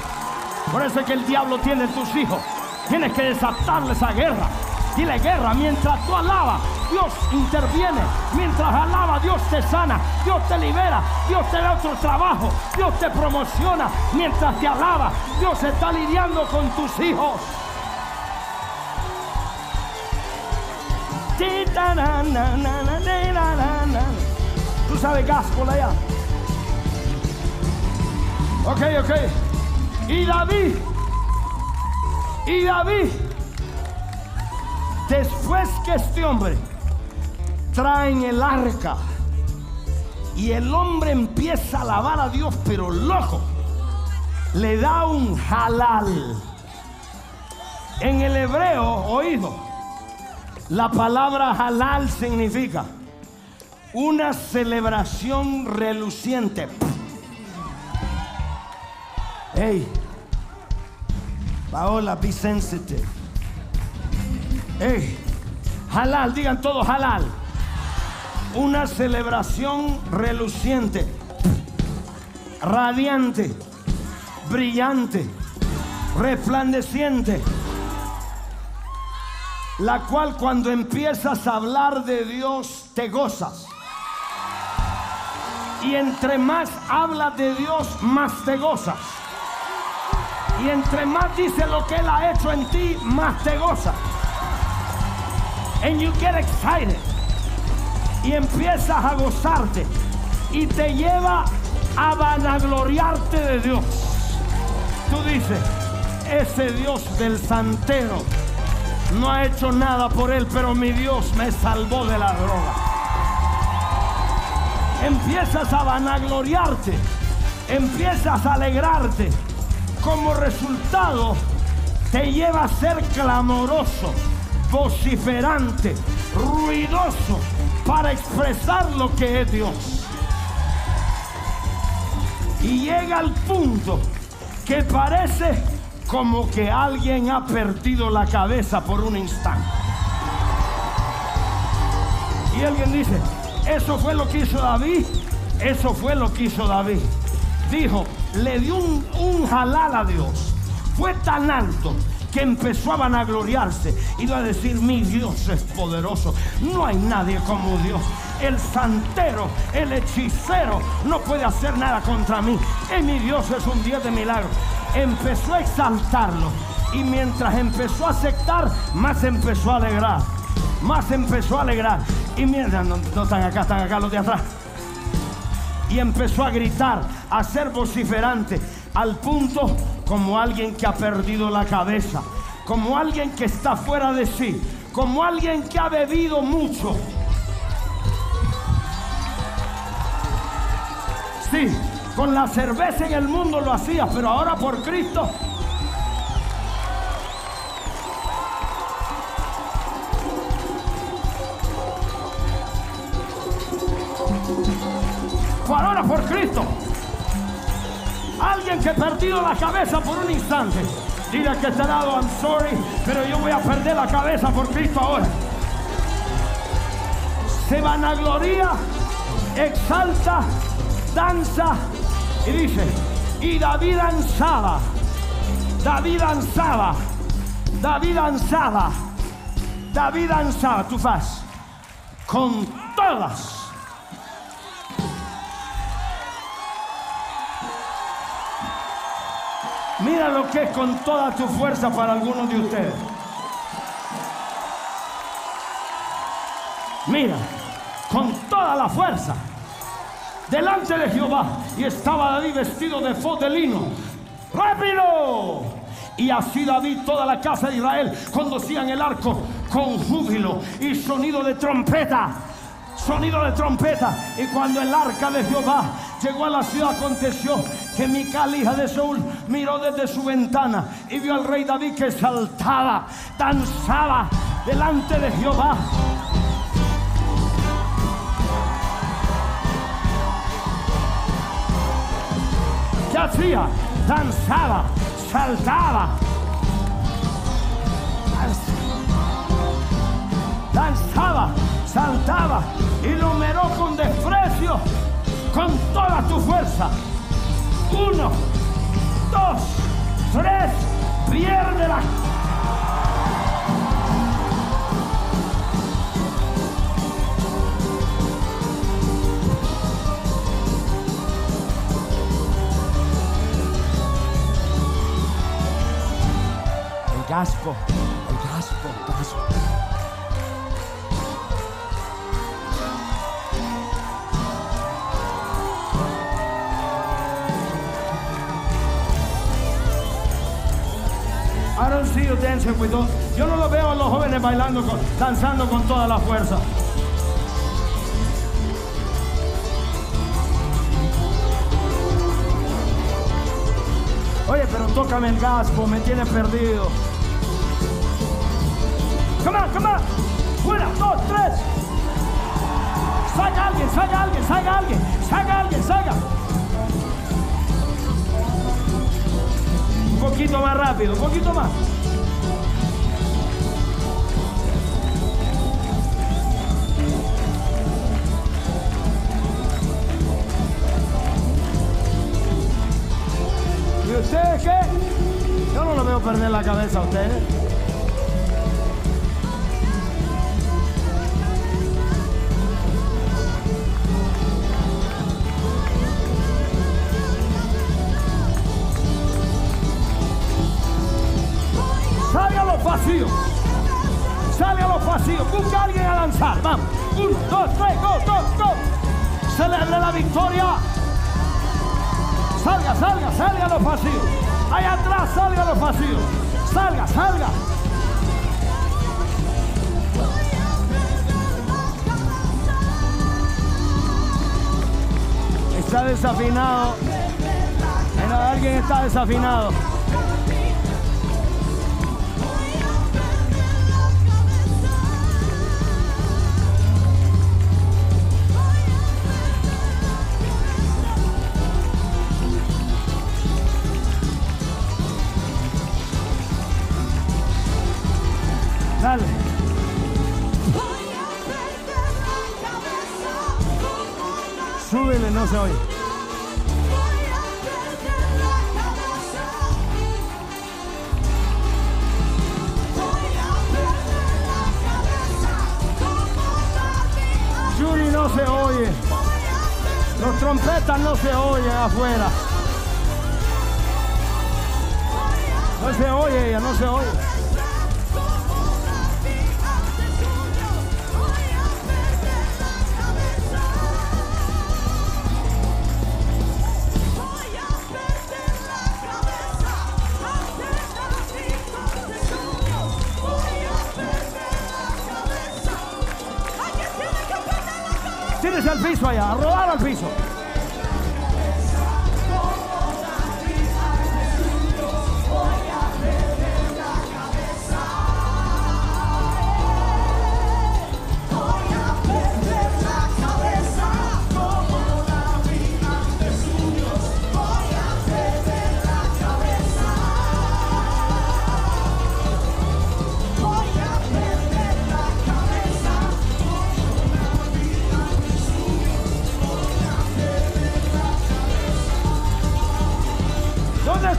Por eso es que el diablo tiene en tus hijos. Tienes que desatarle esa guerra. Dile guerra. Mientras tú alabas, Dios interviene. Mientras alaba, Dios te sana. Dios te libera. Dios te da otro trabajo. Dios te promociona. Mientras te alaba, Dios está lidiando con tus hijos. Tú sabes gospel allá. Ok, ok. Y David, y David, después que este hombre traen el arca y el hombre empieza a alabar a Dios, pero loco, le da un halal. En el hebreo, oído, la palabra halal significa una celebración reluciente. Hey, Paola, be sensitive. Hey, halal, digan todos halal. Una celebración reluciente, radiante, brillante, resplandeciente. La cual cuando empiezas a hablar de Dios te gozas. Y entre más hablas de Dios, más te gozas. Y entre más dice lo que Él ha hecho en ti, más te gozas. And you get excited. Y empiezas a gozarte. Y te lleva a vanagloriarte de Dios. Tú dices, ese Dios del santero no ha hecho nada por él, pero mi Dios me salvó de la droga. Empiezas a vanagloriarte, empiezas a alegrarte. Como resultado, te lleva a ser clamoroso, vociferante, ruidoso para expresar lo que es Dios. Y llega al punto que parece como que alguien ha perdido la cabeza por un instante. Y alguien dice, eso fue lo que hizo David, eso fue lo que hizo David. Dijo, le dio un, un jalal a Dios. Fue tan alto que empezó a vanagloriarse. Iba a decir, mi Dios es poderoso. No hay nadie como Dios. El santero, el hechicero, no puede hacer nada contra mí. Y mi Dios es un Dios de milagros. Empezó a exaltarlo. Y mientras empezó a aceptar, más empezó a alegrar. Más empezó a alegrar. Y no, no están acá, están acá los de atrás y empezó a gritar, a ser vociferante, al punto como alguien que ha perdido la cabeza, como alguien que está fuera de sí, como alguien que ha bebido mucho. Sí, con la cerveza en el mundo lo hacía, pero ahora por Cristo perdido la cabeza por un instante. Dile que te ha dado, I'm sorry, pero yo voy a perder la cabeza por Cristo ahora. Se vanagloria, exalta, danza y dice, y David danzaba, David danzaba, David danzaba, David danzaba, tú faz, con todas Mira lo que es con toda tu fuerza para algunos de ustedes. Mira, con toda la fuerza. Delante de Jehová. Y estaba David vestido de fod de lino. ¡Rápido! Y así David, toda la casa de Israel, conducían el arco con júbilo y sonido de trompeta. Sonido de trompeta. Y cuando el arca de Jehová llegó a la ciudad, aconteció que Mical, hija de Saúl, miró desde su ventana y vio al rey David que saltaba, danzaba delante de Jehová. ¿Qué hacía? Danzaba, saltaba. Danzaba, saltaba y lo miró con desprecio, con toda tu fuerza. Uno, dos, tres, pierde la. El gaspo, el gaspo, el. I don't see you dancing with. Yo no lo veo a los jóvenes bailando, con, danzando con toda la fuerza. Oye, pero tócame el gaspo, me tienes perdido. Come on, come on. Una, dos, tres. Saca alguien, saca alguien, saca alguien, saca alguien, saca. Un poquito más rápido, un poquito más. ¿Y ustedes qué? Yo no lo veo perder la cabeza a ustedes. ¿eh? Salga a los vacíos. Salga a los vacíos. Busca alguien a lanzar. Vamos. Uno, dos, tres, go, dos, go. Celebre la victoria. Salga, salga, salga a los vacíos. Allá atrás, salga a los vacíos. Salga, salga. Está desafinado. Alguien está desafinado.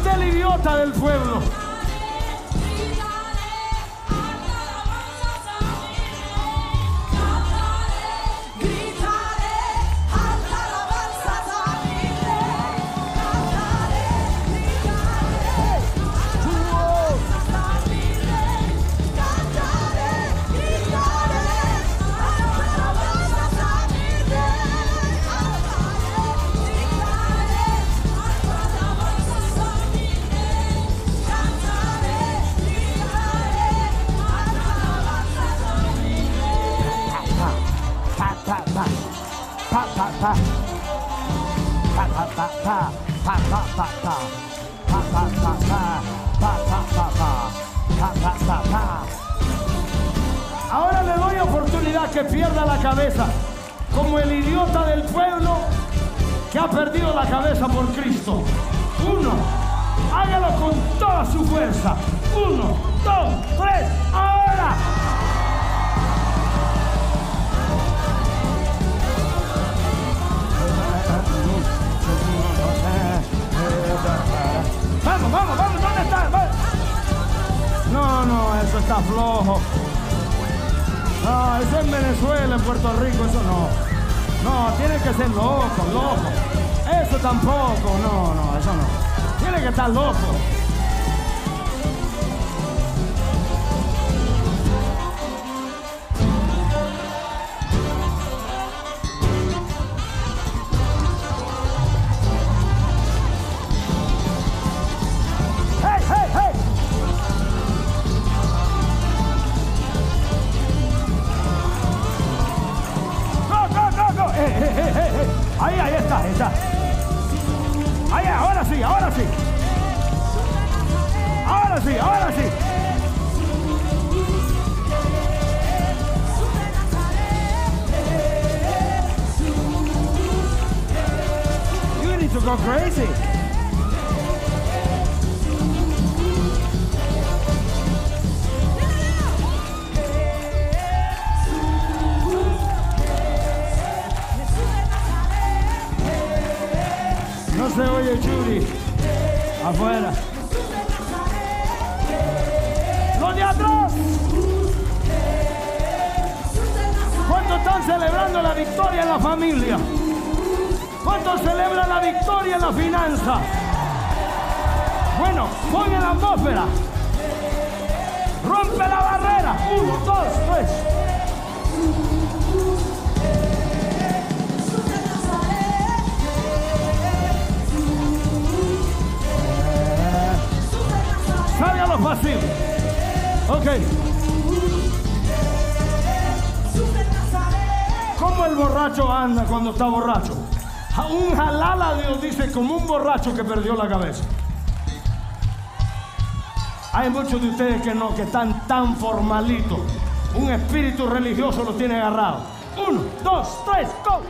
el idiota del pueblo. Los pasillos. Ok. ¿Cómo el borracho anda cuando está borracho? Un jalala Dios dice como un borracho que perdió la cabeza. Hay muchos de ustedes que no, que están tan formalitos. Un espíritu religioso lo tiene agarrado. Uno, dos, tres, go.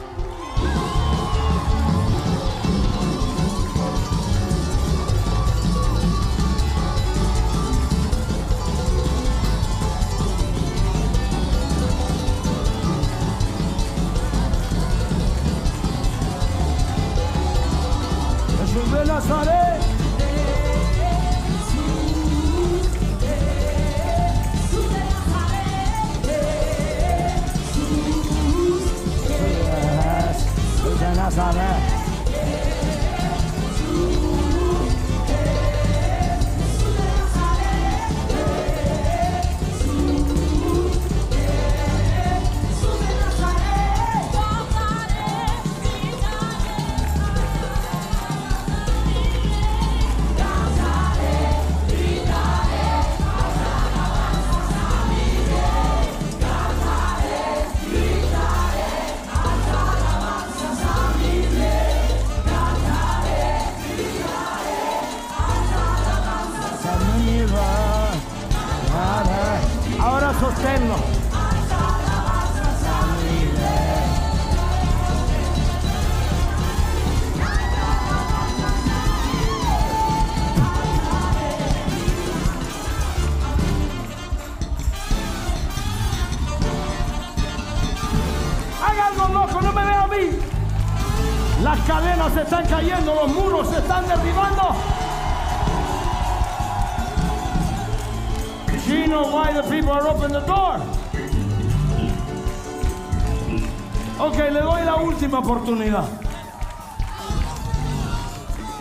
Oportunidad.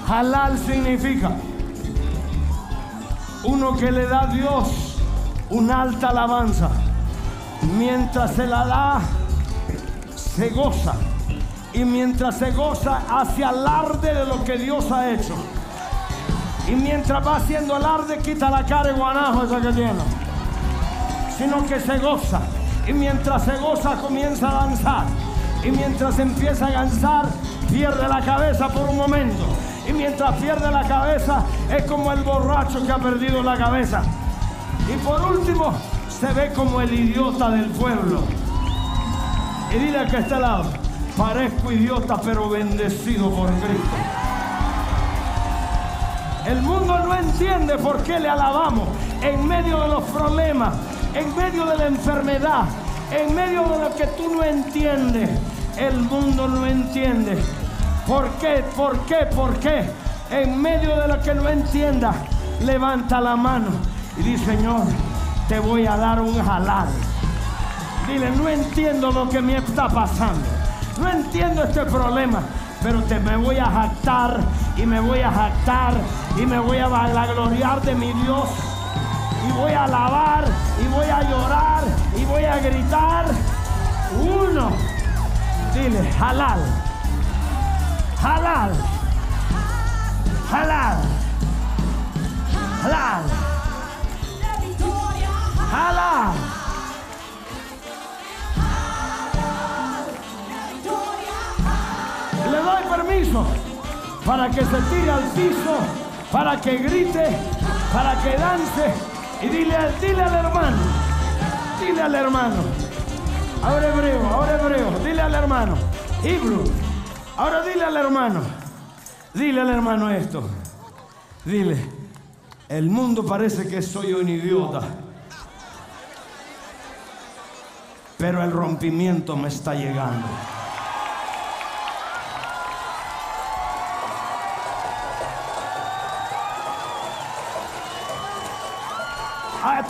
Halal significa uno que le da a Dios una alta alabanza. Mientras se la da, se goza. Y mientras se goza, hace alarde de lo que Dios ha hecho. Y mientras va haciendo alarde, quita la cara de guanajo esa que tiene. Sino que se goza. Y mientras se goza, comienza a danzar. Y mientras empieza a danzar, pierde la cabeza por un momento. Y mientras pierde la cabeza, es como el borracho que ha perdido la cabeza. Y por último, se ve como el idiota del pueblo. Y dile que está al lado, parezco idiota pero bendecido por Cristo. El mundo no entiende por qué le alabamos en medio de los problemas, en medio de la enfermedad, en medio de lo que tú no entiendes. El mundo no entiende. ¿Por qué? ¿Por qué? ¿Por qué? En medio de lo que no entienda, levanta la mano y dice, Señor, te voy a dar un jalal. Dile, no entiendo lo que me está pasando. No entiendo este problema. Pero te me voy a jactar y me voy a jactar y me voy a gloriar de mi Dios. Y voy a alabar y voy a llorar y voy a gritar. Uno. Dile, halal. Halal. Halal. Halal. Halal. Le doy permiso para que se tire al piso, para que grite, para que dance y dile, dile al hermano, dile al hermano. Ahora hebreo, ahora hebreo, dile al hermano. Hebrew. Ahora dile al hermano. Dile al hermano esto. Dile, el mundo parece que soy un idiota. Pero el rompimiento me está llegando.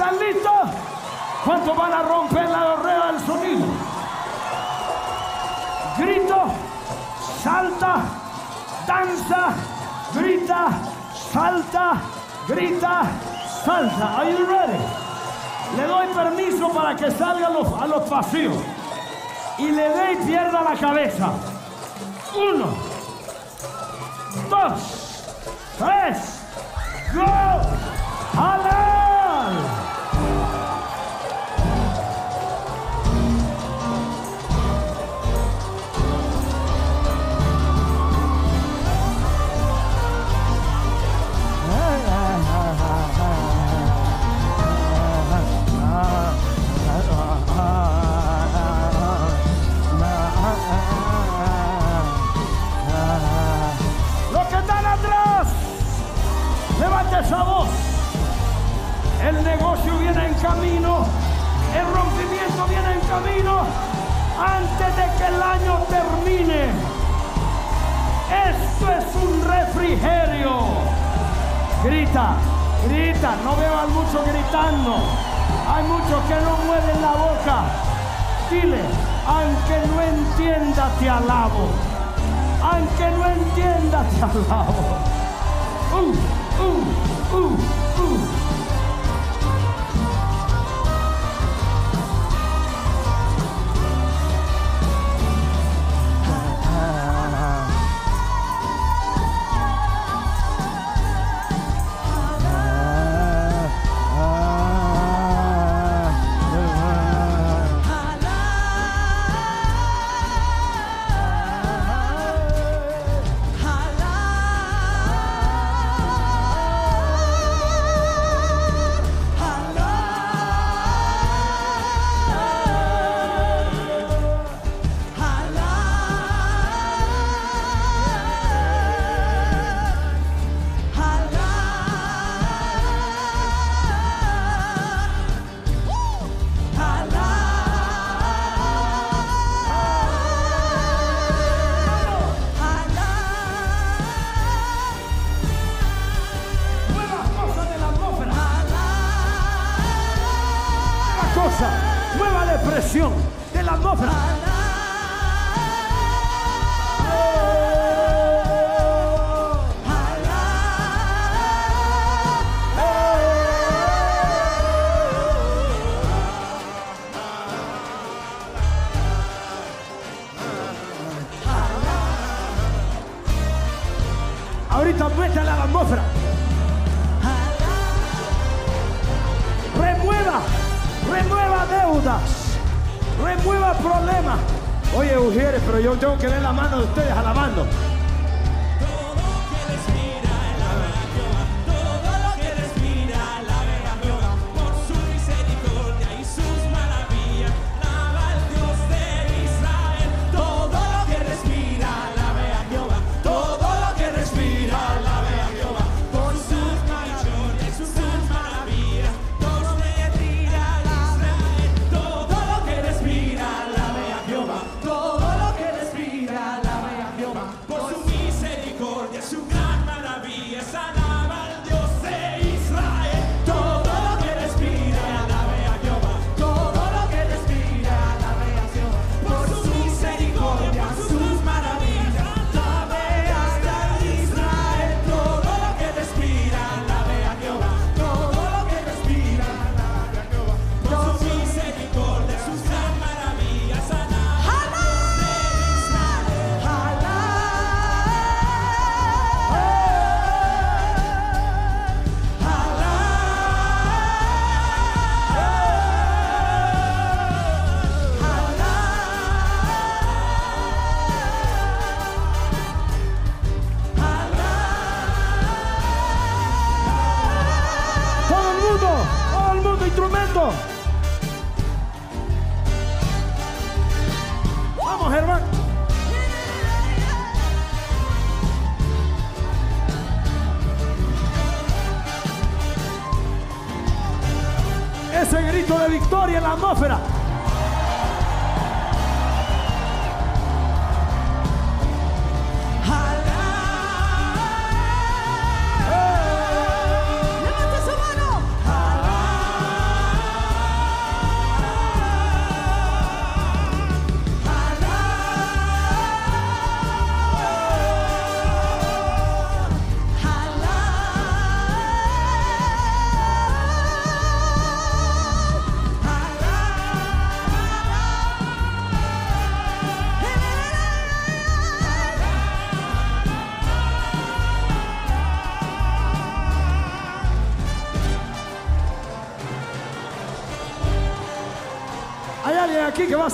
¿Están listos? ¿Cuántos van a romper la barrera del sonido? Grito, salta, danza, grita, salta, grita, salta. Are you ready? Le doy permiso para que salga a los, a los pasillos. Y le dé y pierda la cabeza. Uno, dos, tres, go, ¡Alan! Camino, el rompimiento viene en camino antes de que el año termine. Esto es un refrigerio. Grita, grita, no veo a muchos gritando. Hay muchos que no mueven la boca. Dile, aunque no entienda, te alabo. Aunque no entienda, te alabo. Uh, uh, uh,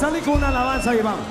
salir con una alabanza y vamos.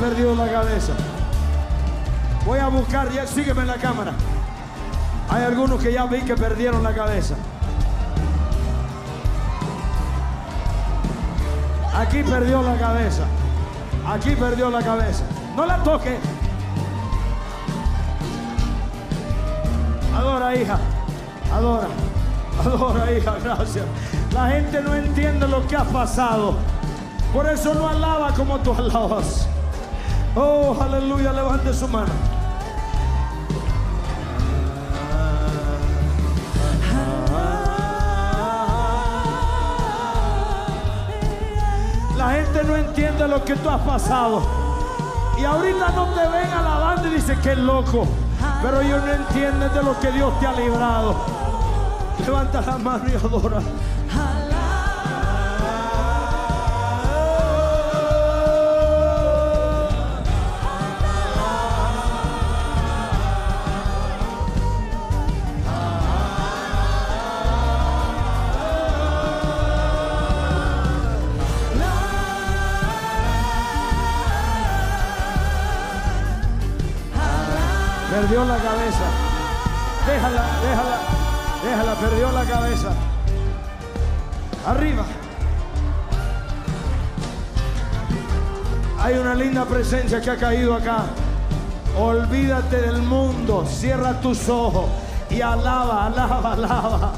Perdido la cabeza. Voy a buscar, ya sígueme en la cámara. Hay algunos que ya vi que perdieron la cabeza. Aquí perdió la cabeza. Aquí perdió la cabeza. No la toque. Adora, hija. Adora. Adora, hija. Gracias. La gente no entiende lo que ha pasado. Por eso no alaba como tú alabas. Oh, aleluya. Levante su mano. La gente no entiende lo que tú has pasado. Y ahorita no te ven alabando y dicen que es loco. Pero ellos no entienden de lo que Dios te ha librado. Levanta la mano y adora. Perdió la cabeza. Déjala, déjala, déjala, perdió la cabeza. Arriba. Hay una linda presencia que ha caído acá. Olvídate del mundo, cierra tus ojos y alaba, alaba, alaba.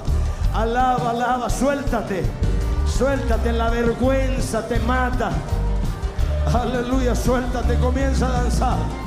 Alaba, alaba, suéltate. Suéltate, la vergüenza te mata. Aleluya, suéltate, comienza a danzar.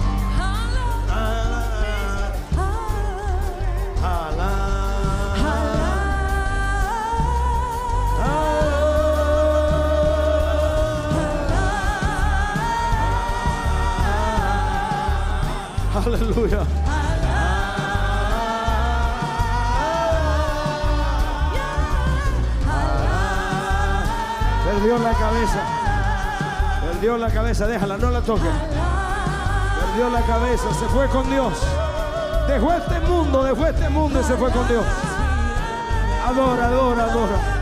Perdió la cabeza. Perdió la cabeza, déjala, no la toque. Perdió la cabeza, se fue con Dios. Dejó este mundo, dejó este mundo y se fue con Dios. Adora, adora, adora.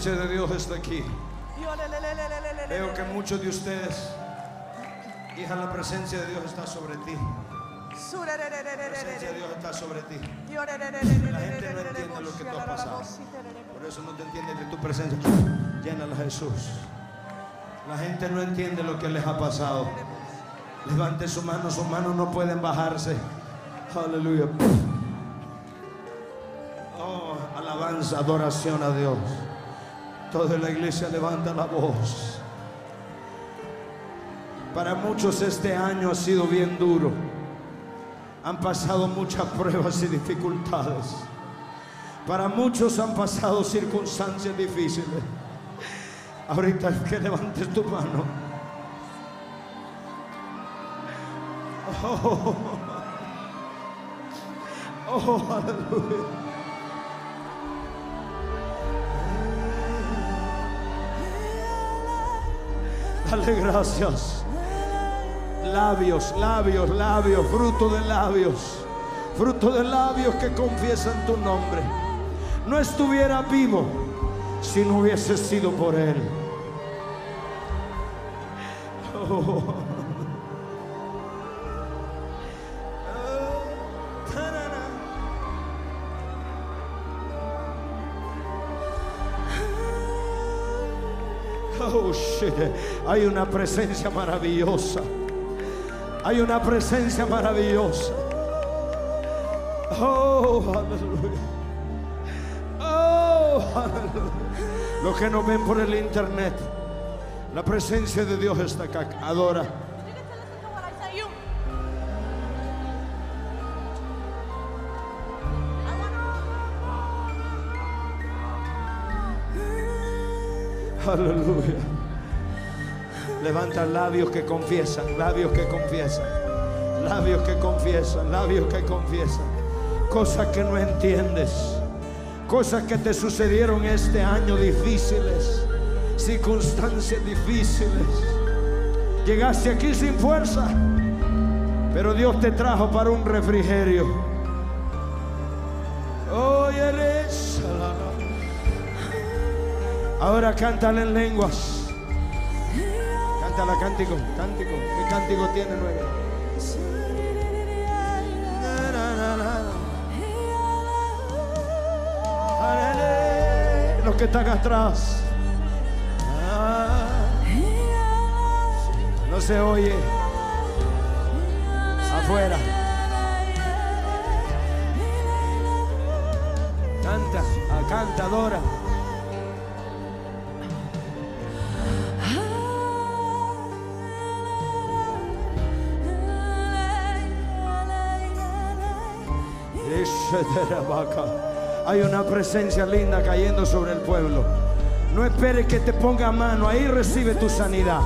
Presencia de Dios está aquí. Veo que muchos de ustedes, hija, la presencia de Dios está sobre ti. La presencia de Dios está sobre ti. La gente no entiende lo que tú has pasado. Por eso no te entiende que tu presencia llena a Jesús. La gente no entiende lo que les ha pasado. Levante su mano, sus manos no pueden bajarse. Aleluya. Oh, alabanza, adoración a Dios. Toda la iglesia levanta la voz. Para muchos este año ha sido bien duro. Han pasado muchas pruebas y dificultades. Para muchos han pasado circunstancias difíciles. Ahorita que levantes tu mano. Oh, oh, aleluya. Dale gracias. Labios, labios, labios, fruto de labios. Fruto de labios que confiesan tu nombre. No estuviera vivo si no hubiese sido por Él. Oh. Oh. Hay una presencia maravillosa. Hay una presencia maravillosa. Oh, aleluya. Oh, aleluya. Los que nos ven por el internet, la presencia de Dios está acá. Adora. Aleluya. Levanta labios que confiesan, labios que confiesan, labios que confiesan, labios que confiesan. Cosas que no entiendes, cosas que te sucedieron este año difíciles, circunstancias difíciles. Llegaste aquí sin fuerza, pero Dios te trajo para un refrigerio. Ahora cántale en lenguas. Cántala, cántico, cántico. ¿Qué cántico tiene. Alele. Los que están atrás. No se oye. Afuera. Canta, canta, adora. Hay una presencia linda cayendo sobre el pueblo. No esperes que te ponga mano, ahí recibe tu sanidad.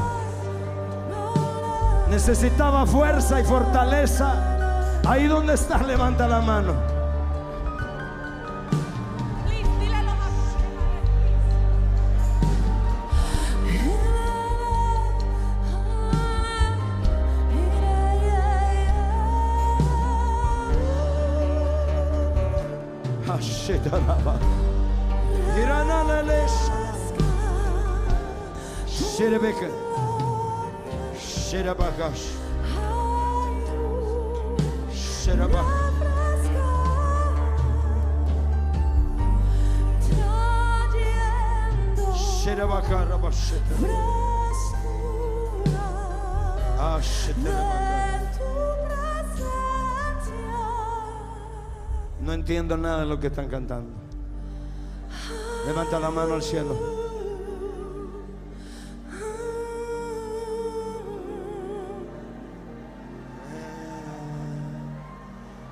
Necesitaba fuerza y fortaleza. Ahí donde estás, levanta la mano. Entiendo nada de lo que están cantando. Levanta la mano al cielo.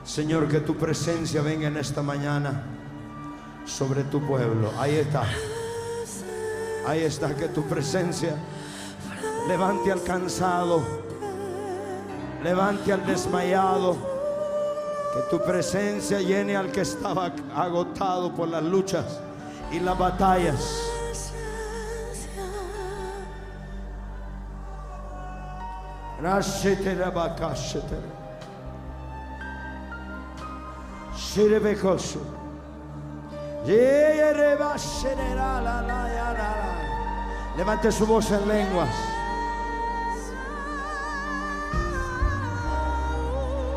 Señor, que tu presencia venga en esta mañana sobre tu pueblo. Ahí está. Ahí está, que tu presencia levante al cansado, levante al desmayado, que tu presencia llene al que estaba agotado por las luchas y las batallas. Levante su voz en lenguas.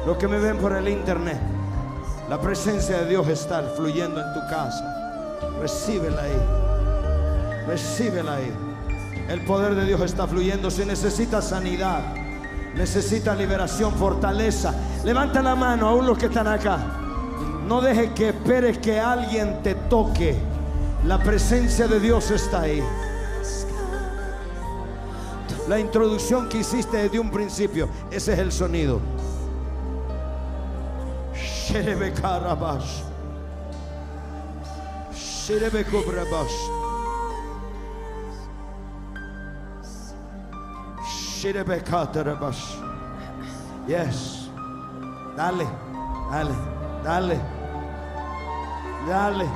Los que me ven por el internet, la presencia de Dios está fluyendo en tu casa. Recíbela ahí. Recíbela ahí. El poder de Dios está fluyendo. Si necesitas sanidad, necesitas liberación, fortaleza, levanta la mano aún los que están acá. No dejes que esperes que alguien te toque. La presencia de Dios está ahí. La introducción que hiciste desde un principio, ese es el sonido. Şerebe karabaş. Şerebe kubrabaş. Şerebe katarabaş. Yes. Dale, dale, dale. Dale.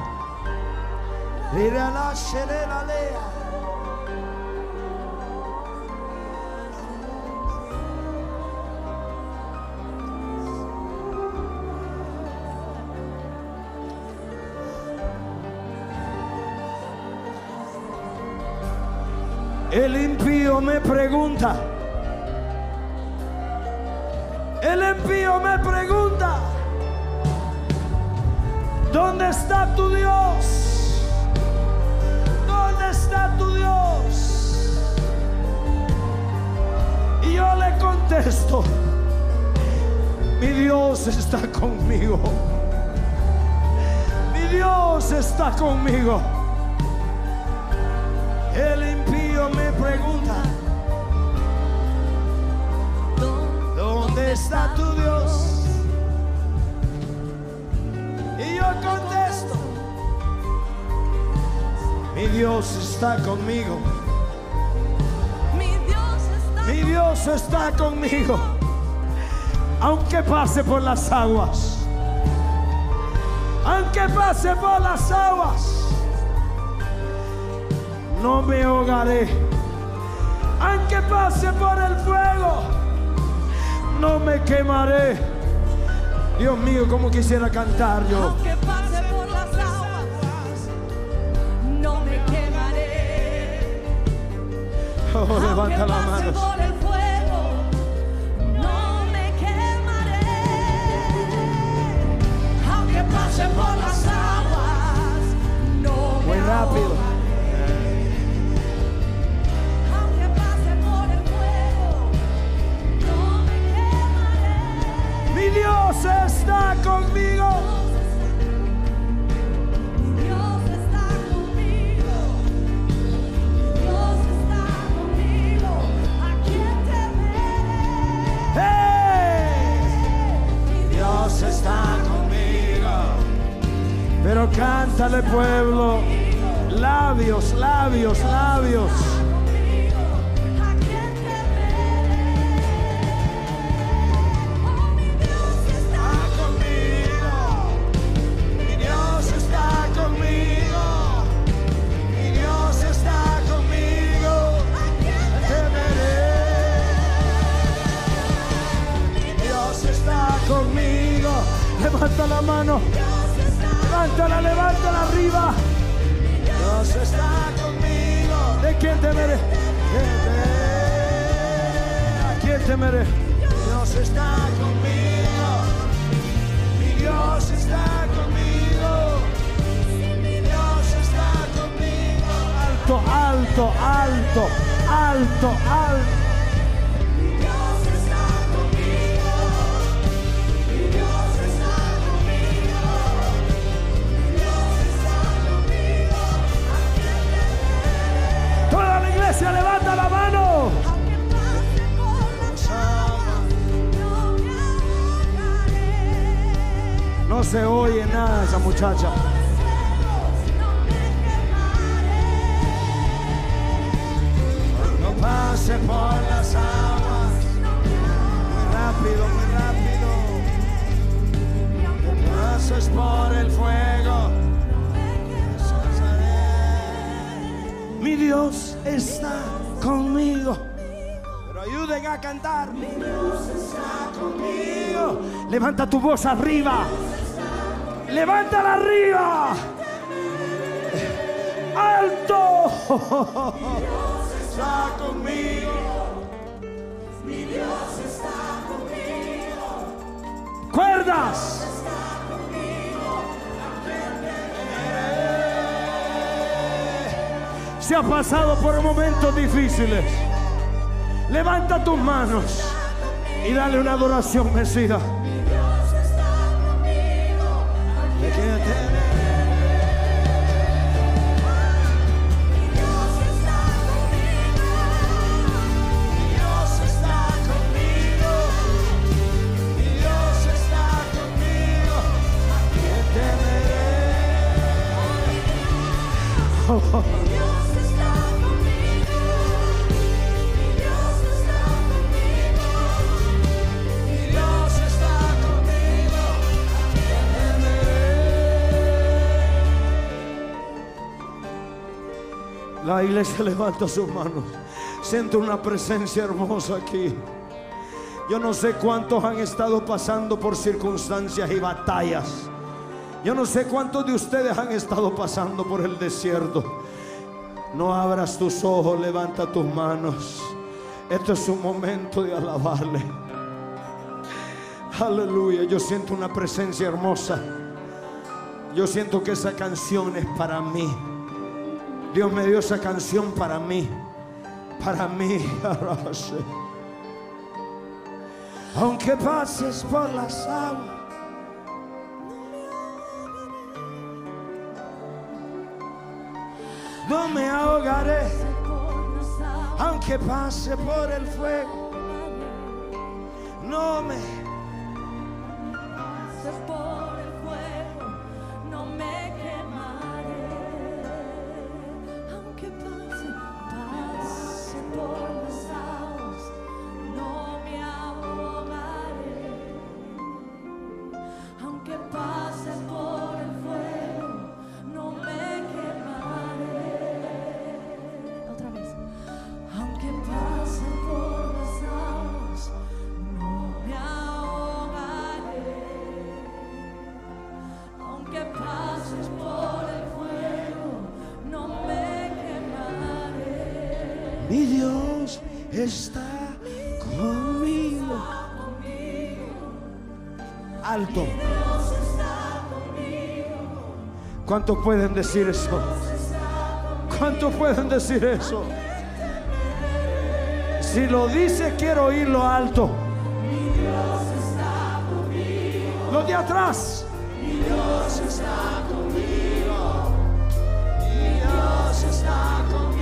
Rirala şerela lea. Me pregunta. El impío me pregunta. ¿Dónde está tu Dios? ¿Dónde está tu Dios? Y yo le contesto, mi Dios está conmigo. Mi Dios está conmigo. El está tu Dios? Y yo contesto, mi Dios está conmigo, Mi Dios está mi Dios está conmigo, aunque pase por las aguas, aunque pase por las aguas. No me ahogaré. Aunque pase por el fuego, no me quemaré. Dios mío, como quisiera cantar yo. Aunque pase por las aguas, no me quemaré. Oh, levanta Aunque la pase mano. por el fuego, no me quemaré. Aunque pase por las aguas, no me Muy rápido. Mi Dios está conmigo. Dios está conmigo. Dios está conmigo. ¿A quién temeré? ¡Hey! Dios está conmigo. Pero cántale pueblo. Labios, labios, labios. Levanta la mano. Levántala, levántala arriba. Dios está conmigo. ¿De quién temeré? ¿A quién temeré? Dios está conmigo. Mi Dios está conmigo. Mi Dios está conmigo. Alto, alto, alto, alto, alto. No se oye nada esa muchacha. No. No pase por las aguas. Muy rápido, muy rápido. Aunque Pases por el fuego. Mi Dios está conmigo. Pero ayuden a cantar. Mi Dios está conmigo. Levanta tu voz arriba. Levántala arriba. alto. Está conmigo. Cuerdas. Se ha pasado por momentos difíciles. Levanta tus manos y dale una adoración, Mesías. Iglesia levanta sus manos. Siento una presencia hermosa aquí. Yo no sé cuántos han estado pasando por circunstancias y batallas. Yo no sé cuántos de ustedes han estado pasando por el desierto. No abras tus ojos, levanta tus manos. Esto es un momento de alabarle. Aleluya, yo siento una presencia hermosa. Yo siento que esa canción es para mí. Dios me dio esa canción para mí. Para mí. Aunque pases por las aguas. No me ahogaré. Aunque pase por el fuego. No me. ¿Cuántos pueden decir eso? ¿Cuántos pueden decir eso? Si lo dice, quiero oírlo alto. Los de atrás. Dios está conmigo, mi Dios está conmigo,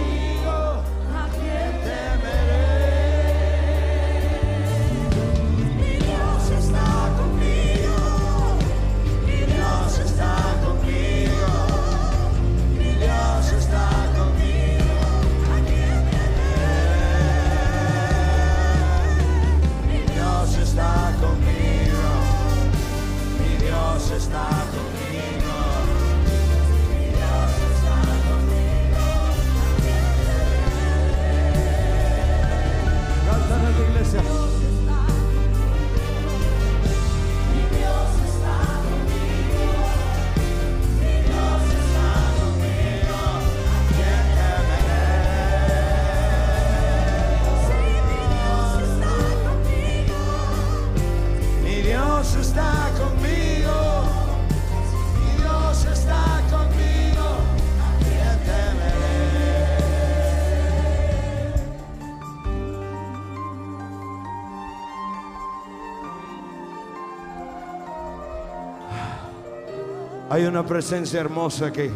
una presencia hermosa aquí.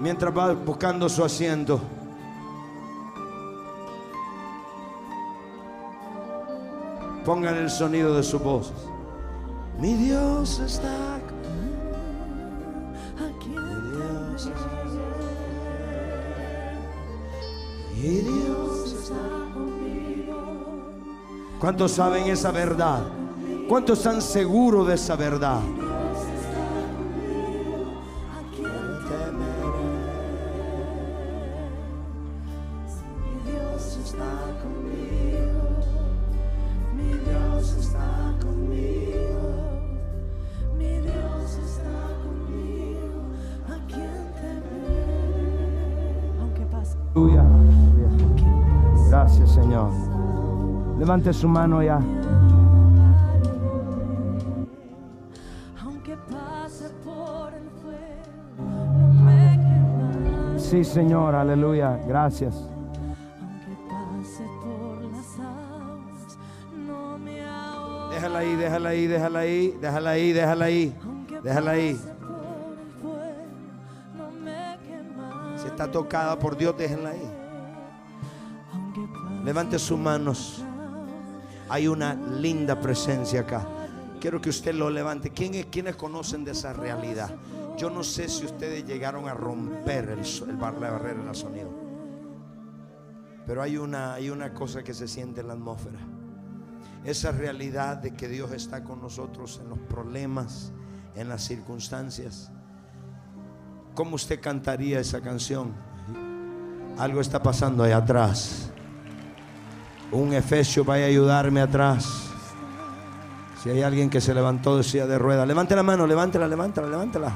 Mientras va buscando su asiento. Pongan el sonido de su voz. Mi Dios está. Aquí Mi Dios Mi Dios está conmigo. ¿Cuántos saben esa verdad? ¿Cuántos están seguros de esa verdad? Levante su mano ya. Sí, Señor, aleluya. Gracias. Déjala ahí, déjala ahí, déjala ahí, déjala ahí, déjala ahí. Déjala ahí. Si está tocada por Dios, déjenla ahí. Levante sus manos. Hay una linda presencia acá. Quiero que usted lo levante. ¿Quiénes, quiénes conocen de esa realidad? Yo no sé si ustedes llegaron a romper el bar- la barrera del sonido. Pero hay una, hay una cosa que se siente en la atmósfera. Esa realidad de que Dios está con nosotros en los problemas, en las circunstancias. ¿Cómo usted cantaría esa canción? Algo está pasando allá atrás. Un efesio vaya a ayudarme atrás. Si hay alguien que se levantó de silla de ruedas, levante la mano, levántela, levántela, levántela.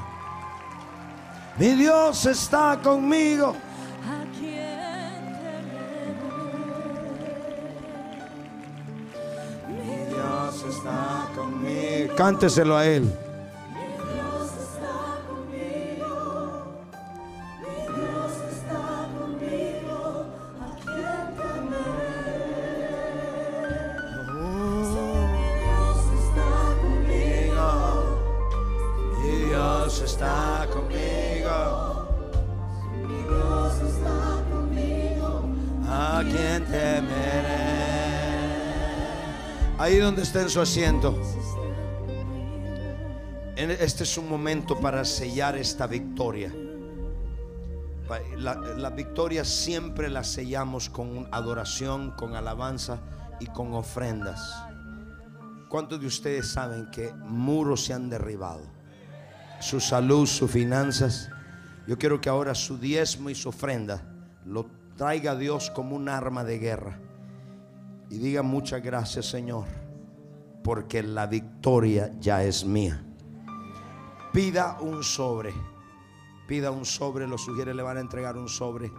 Mi Dios está conmigo. Mi Dios está conmigo. Cánteselo a Él. En su asiento. En- Este es un momento para sellar esta victoria. La, la victoria siempre la sellamos con adoración, con alabanza y con ofrendas. ¿Cuántos de ustedes saben que muros se han derribado? Su salud, sus finanzas. Yo quiero que ahora su diezmo y su ofrenda lo traiga a Dios como un arma de guerra. Y diga muchas gracias Señor, porque la victoria ya es mía. Pida un sobre. Pida un sobre, lo sugiere, le van a entregar un sobre.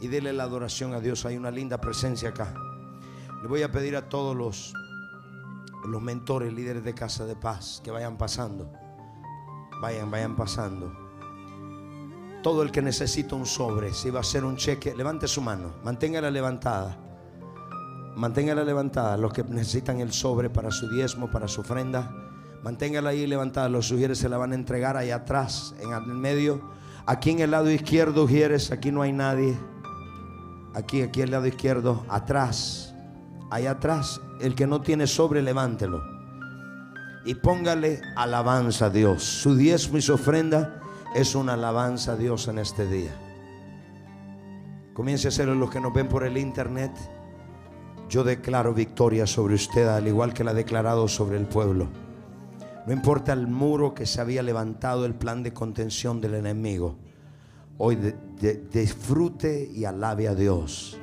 Y dele la adoración a Dios. Hay una linda presencia acá. Le voy a pedir a todos los, los mentores, líderes de Casa de Paz, que vayan pasando. Vayan, vayan pasando. Todo el que necesita un sobre, si va a ser un cheque, levante su mano, manténgala levantada. Manténgala levantada. Los que necesitan el sobre para su diezmo, para su ofrenda, manténgala ahí levantada. Los sugieres se la van a entregar ahí atrás, en el medio. Aquí en el lado izquierdo, Ujieres, aquí no hay nadie. Aquí, aquí el lado izquierdo, atrás. Allá atrás, el que no tiene sobre, levántelo. Y póngale alabanza a Dios. Su diezmo y su ofrenda es una alabanza a Dios en este día. Comience a hacerlo los que nos ven por el internet. Yo declaro victoria sobre usted, al igual que la ha declarado sobre el pueblo. No importa el muro que se había levantado, el plan de contención del enemigo. Hoy disfrute y alabe a Dios.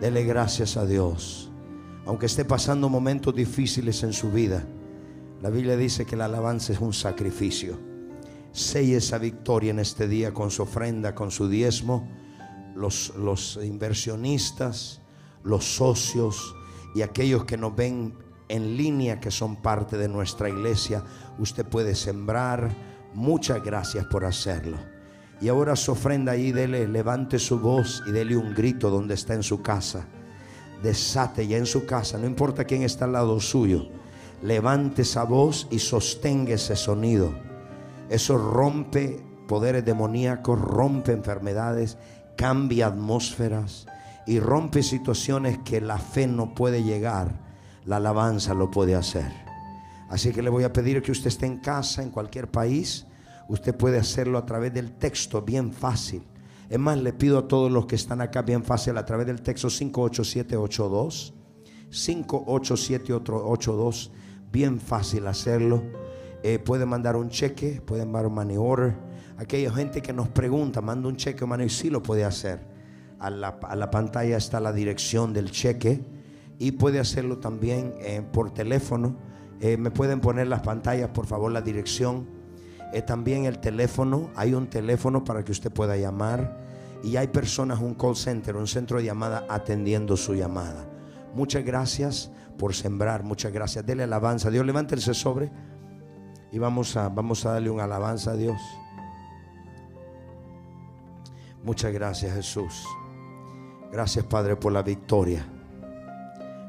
Dele gracias a Dios. Aunque esté pasando momentos difíciles en su vida, la Biblia dice que la alabanza es un sacrificio. Selle esa victoria en este día con su ofrenda, con su diezmo. Los inversionistas, los socios y aquellos que nos ven en línea que son parte de nuestra iglesia, usted puede sembrar. Muchas gracias por hacerlo. Y ahora su ofrenda ahí, dele, levante su voz y dele un grito donde está en su casa. Desate ya en su casa, no importa quién está al lado suyo. Levante esa voz y sostenga ese sonido. Eso rompe poderes demoníacos, rompe enfermedades, cambia atmósferas y rompe situaciones que la fe no puede llegar. La alabanza lo puede hacer. Así que le voy a pedir que usted esté en casa, en cualquier país. Usted puede hacerlo a través del texto, bien fácil. Es más, le pido a todos los que están acá bien fácil a través del texto 58782. 58782. Bien fácil hacerlo. Eh, puede mandar un cheque, puede mandar un money order. Aquella gente que nos pregunta, manda un cheque o money, sí lo puede hacer. A la, a la pantalla está la dirección del cheque y puede hacerlo también eh, por teléfono. Eh, me pueden poner las pantallas, por favor, la dirección. Eh, también el teléfono, hay un teléfono para que usted pueda llamar. Y hay personas, un call center, un centro de llamada atendiendo su llamada. Muchas gracias por sembrar, muchas gracias. Dele alabanza. Dios, levántese sobre y vamos a, vamos a darle un alabanza a Dios. Muchas gracias Jesús. Gracias Padre por la victoria.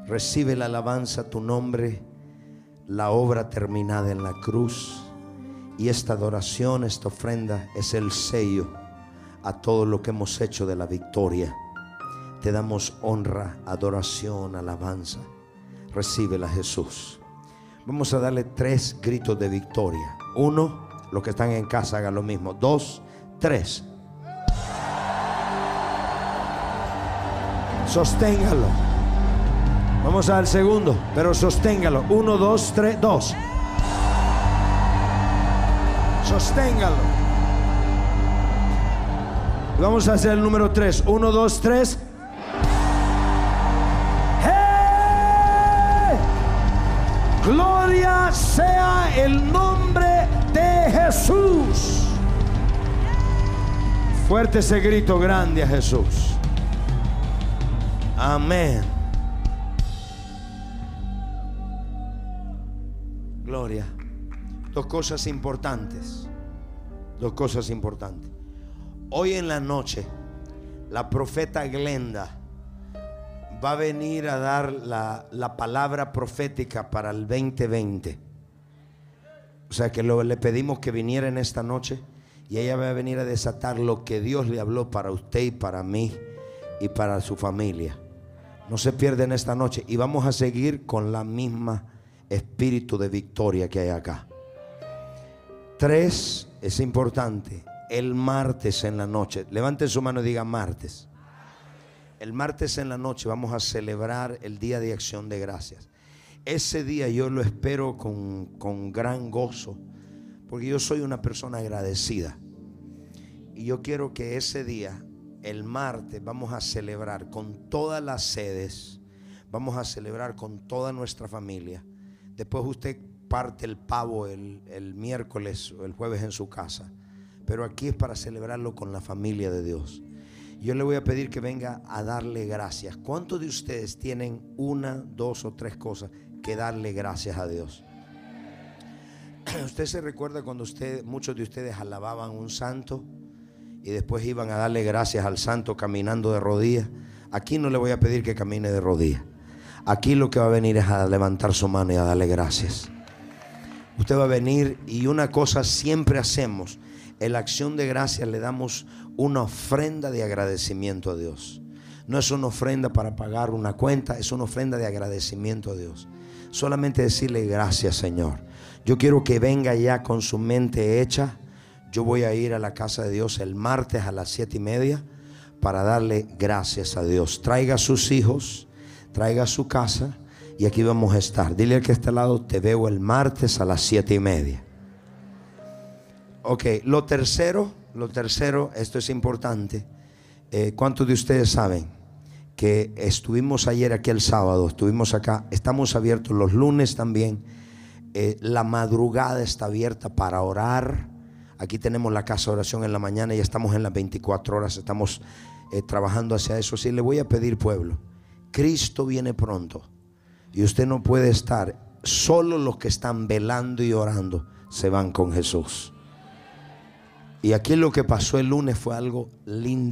Recibe la alabanza a tu nombre, la obra terminada en la cruz. Y esta adoración, esta ofrenda es el sello a todo lo que hemos hecho de la victoria. Te damos honra, adoración, alabanza. Recíbela Jesús. Vamos a darle tres gritos de victoria. Uno, los que están en casa hagan lo mismo. Dos, tres. Sosténgalo. Vamos al segundo, pero sosténgalo. Uno, dos, tres, dos. Sosténgalo. Vamos a hacer el número tres. Uno, dos, tres. ¡Hey! Gloria sea el nombre de Jesús. Fuerte ese grito grande a Jesús. Amén. Gloria. Dos cosas importantes. Dos cosas importantes. Hoy en la noche, la profeta Glenda va a venir a dar la, la palabra profética para el 2020. O sea que le pedimos que viniera en esta noche y ella va a venir a desatar lo que Dios le habló para usted y para mí y para su familia. No se pierden esta noche y vamos a seguir con la misma espíritu de victoria que hay acá. Tres, es importante, el martes en la noche. Levante su mano y diga martes. El martes en la noche vamos a celebrar el Día de Acción de Gracias. Ese día yo lo espero con, con gran gozo, porque yo soy una persona agradecida. Y yo quiero que ese día, el martes, vamos a celebrar con todas las sedes, vamos a celebrar con toda nuestra familia. Después usted parte el pavo el, el miércoles o el jueves en su casa. Pero aquí es para celebrarlo con la familia de Dios. Yo le voy a pedir que venga a darle gracias. ¿Cuántos de ustedes tienen una, dos o tres cosas que darle gracias a Dios? Usted se recuerda cuando usted, muchos de ustedes alababan un santo y después iban a darle gracias al santo caminando de rodillas. Aquí no le voy a pedir que camine de rodillas. Aquí lo que va a venir es a levantar su mano y a darle gracias. Usted va a venir y una cosa siempre hacemos. En la acción de gracias le damos una ofrenda de agradecimiento a Dios. No es una ofrenda para pagar una cuenta, es una ofrenda de agradecimiento a Dios. Solamente decirle gracias Señor. Yo quiero que venga ya con su mente hecha. Yo voy a ir a la casa de Dios el martes a las siete y media para darle gracias a Dios. Traiga a sus hijos, traiga a su casa y aquí vamos a estar. Dile al que está al lado, te veo el martes a las siete y media. Ok, lo tercero, lo tercero, esto es importante. Eh, ¿Cuántos de ustedes saben que estuvimos ayer aquí el sábado? Estuvimos acá, estamos abiertos los lunes también. Eh, la madrugada está abierta para orar. Aquí tenemos la casa de oración en la mañana y estamos en las 24 horas, estamos eh, trabajando hacia eso. Sí, le voy a pedir, pueblo, Cristo viene pronto y usted no puede estar. Solo los que están velando y orando se van con Jesús. Y aquí lo que pasó el lunes fue algo lindísimo.